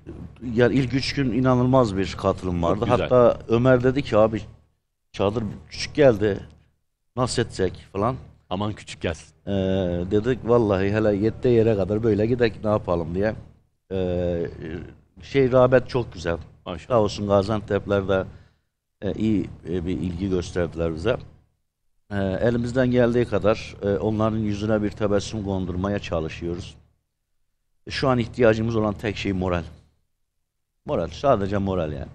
yani ilk üç gün inanılmaz bir katılım vardı. güzel. Hatta Ömer dedi ki abi çadır küçük geldi. Nasıl etsek falan. Aman küçük gelsin. Ee, dedik vallahi hele yette yere kadar böyle gidek ne yapalım diye. Ee, şey rağbet çok güzel. Maşallah. Sağ olsun Gaziantep'ler de e, iyi e, bir ilgi gösterdiler bize. Ee, elimizden geldiği kadar e, onların yüzüne bir tebessüm kondurmaya çalışıyoruz. Şu an ihtiyacımız olan tek şey moral. Moral, sadece moral yani.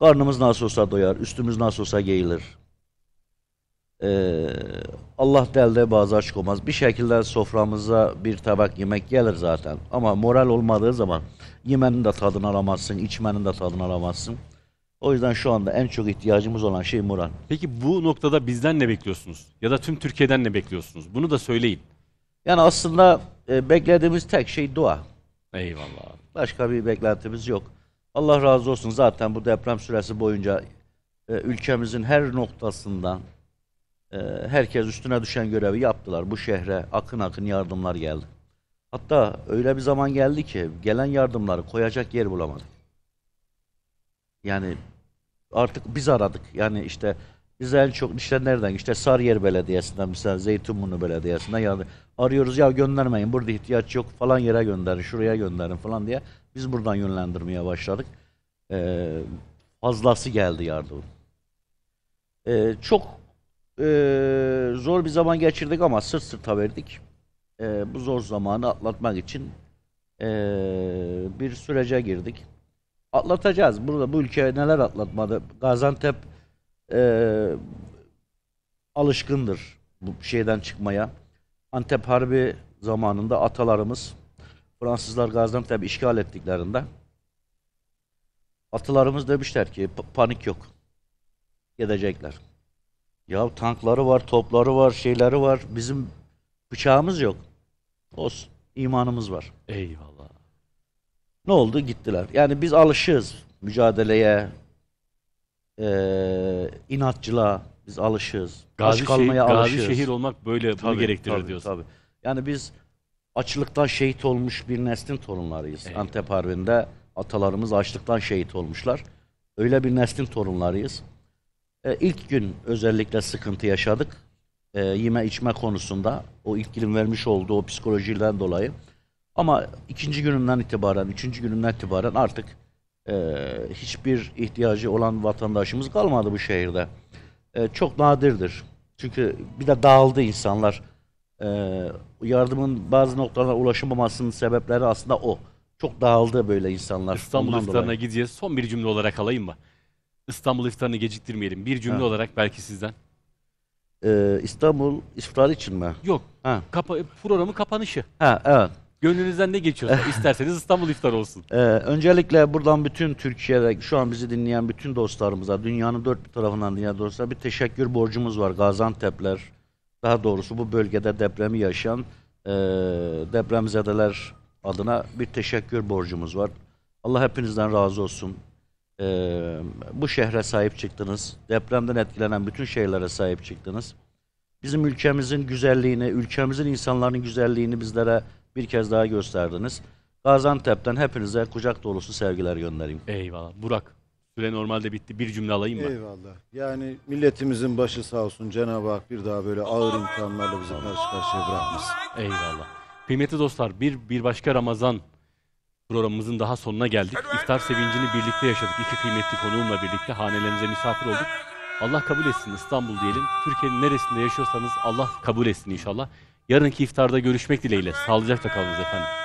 Karnımız nasıl olsa doyar, üstümüz nasıl olsa giyilir. Ee, Allah delde bazı açık olmaz. Bir şekilde soframıza bir tabak yemek gelir zaten. Ama moral olmadığı zaman yemenin de tadını alamazsın, içmenin de tadını alamazsın. O yüzden şu anda en çok ihtiyacımız olan şey moral. Peki bu noktada bizden ne bekliyorsunuz? Ya da tüm Türkiye'den ne bekliyorsunuz? Bunu da söyleyin. Yani aslında e, beklediğimiz tek şey dua. Eyvallah. Başka bir beklentimiz yok. Allah razı olsun zaten bu deprem süresi boyunca e, ülkemizin her noktasından e, herkes üstüne düşen görevi yaptılar. Bu şehre akın akın yardımlar geldi. Hatta öyle bir zaman geldi ki gelen yardımları koyacak yer bulamadık. Yani artık biz aradık. Yani işte biz en çok işte nereden? İşte Sarıyer Belediyesi'nden mesela Zeytinburnu Belediyesi'nden yani arıyoruz ya göndermeyin burada ihtiyaç yok falan yere gönderin şuraya gönderin falan diye biz buradan yönlendirmeye başladık. Ee, fazlası geldi yardım. Ee, çok ee, zor bir zaman geçirdik ama sırt sırta verdik. Ee, bu zor zamanı atlatmak için ee, bir sürece girdik. Atlatacağız. Burada bu ülke neler atlatmadı? Gaziantep ee, alışkındır bu şeyden çıkmaya. Antep Harbi zamanında atalarımız Fransızlar Gaziantep'i işgal ettiklerinde atalarımız demişler ki "Pa- panik yok. Gidecekler. Ya tankları var, topları var, şeyleri var. Bizim bıçağımız yok. Olsun. imanımız var. Eyvallah. Ne oldu? Gittiler. Yani biz alışığız mücadeleye, eee inatçılığa biz alışığız. Aç Gazi, kalmaya şehir, alışığız. gazi şehir olmak böyle bunu gerektirir tabii, diyorsun. tabii. Yani biz açlıktan şehit olmuş bir neslin torunlarıyız. Antep Harbi'nde atalarımız açlıktan şehit olmuşlar. Öyle bir neslin torunlarıyız. E, ilk gün özellikle sıkıntı yaşadık. E, yeme içme konusunda o ilk günün vermiş olduğu o psikolojiden dolayı. Ama ikinci gününden itibaren, üçüncü gününden itibaren artık e, hiçbir ihtiyacı olan vatandaşımız kalmadı bu şehirde. E, çok nadirdir. Çünkü bir de dağıldı insanlar. E, yardımın bazı noktalara ulaşamamasının sebepleri aslında o. Çok dağıldı böyle insanlar. İstanbul Ondan iftarına dolayı. gideceğiz. Son bir cümle olarak alayım mı? İstanbul iftarını geciktirmeyelim. Bir cümle Ha. olarak belki sizden. E, İstanbul iftar için mi? Yok. Ha. Kapa programın kapanışı. Ha, evet. Gönlünüzden ne geçiyorsa isterseniz İstanbul iftar olsun. Ee, öncelikle buradan bütün Türkiye'de şu an bizi dinleyen bütün dostlarımıza, dünyanın dört bir tarafından dinleyen dostlara bir teşekkür borcumuz var. Gaziantep'ler, daha doğrusu bu bölgede depremi yaşayan e, depremzedeler adına bir teşekkür borcumuz var. Allah hepinizden razı olsun. Ee, bu şehre sahip çıktınız. Depremden etkilenen bütün şehirlere sahip çıktınız. Bizim ülkemizin güzelliğini, ülkemizin insanların güzelliğini bizlere bir kez daha gösterdiniz. Gaziantep'ten hepinize kucak dolusu sevgiler göndereyim. Eyvallah. Burak, süre normalde bitti. Bir cümle alayım mı? Eyvallah. Yani milletimizin başı sağ olsun Cenab-ı Hak bir daha böyle ağır imtihanlarla bizi karşı karşıya bırakmasın. Eyvallah. Kıymetli dostlar, bir bir başka Ramazan programımızın daha sonuna geldik. İftar sevincini birlikte yaşadık. İki kıymetli konuğumla birlikte hanelerinize misafir olduk. Allah kabul etsin İstanbul diyelim. Türkiye'nin neresinde yaşıyorsanız Allah kabul etsin inşallah. Yarınki iftarda görüşmek dileğiyle. Sağlıcakla kalınız efendim.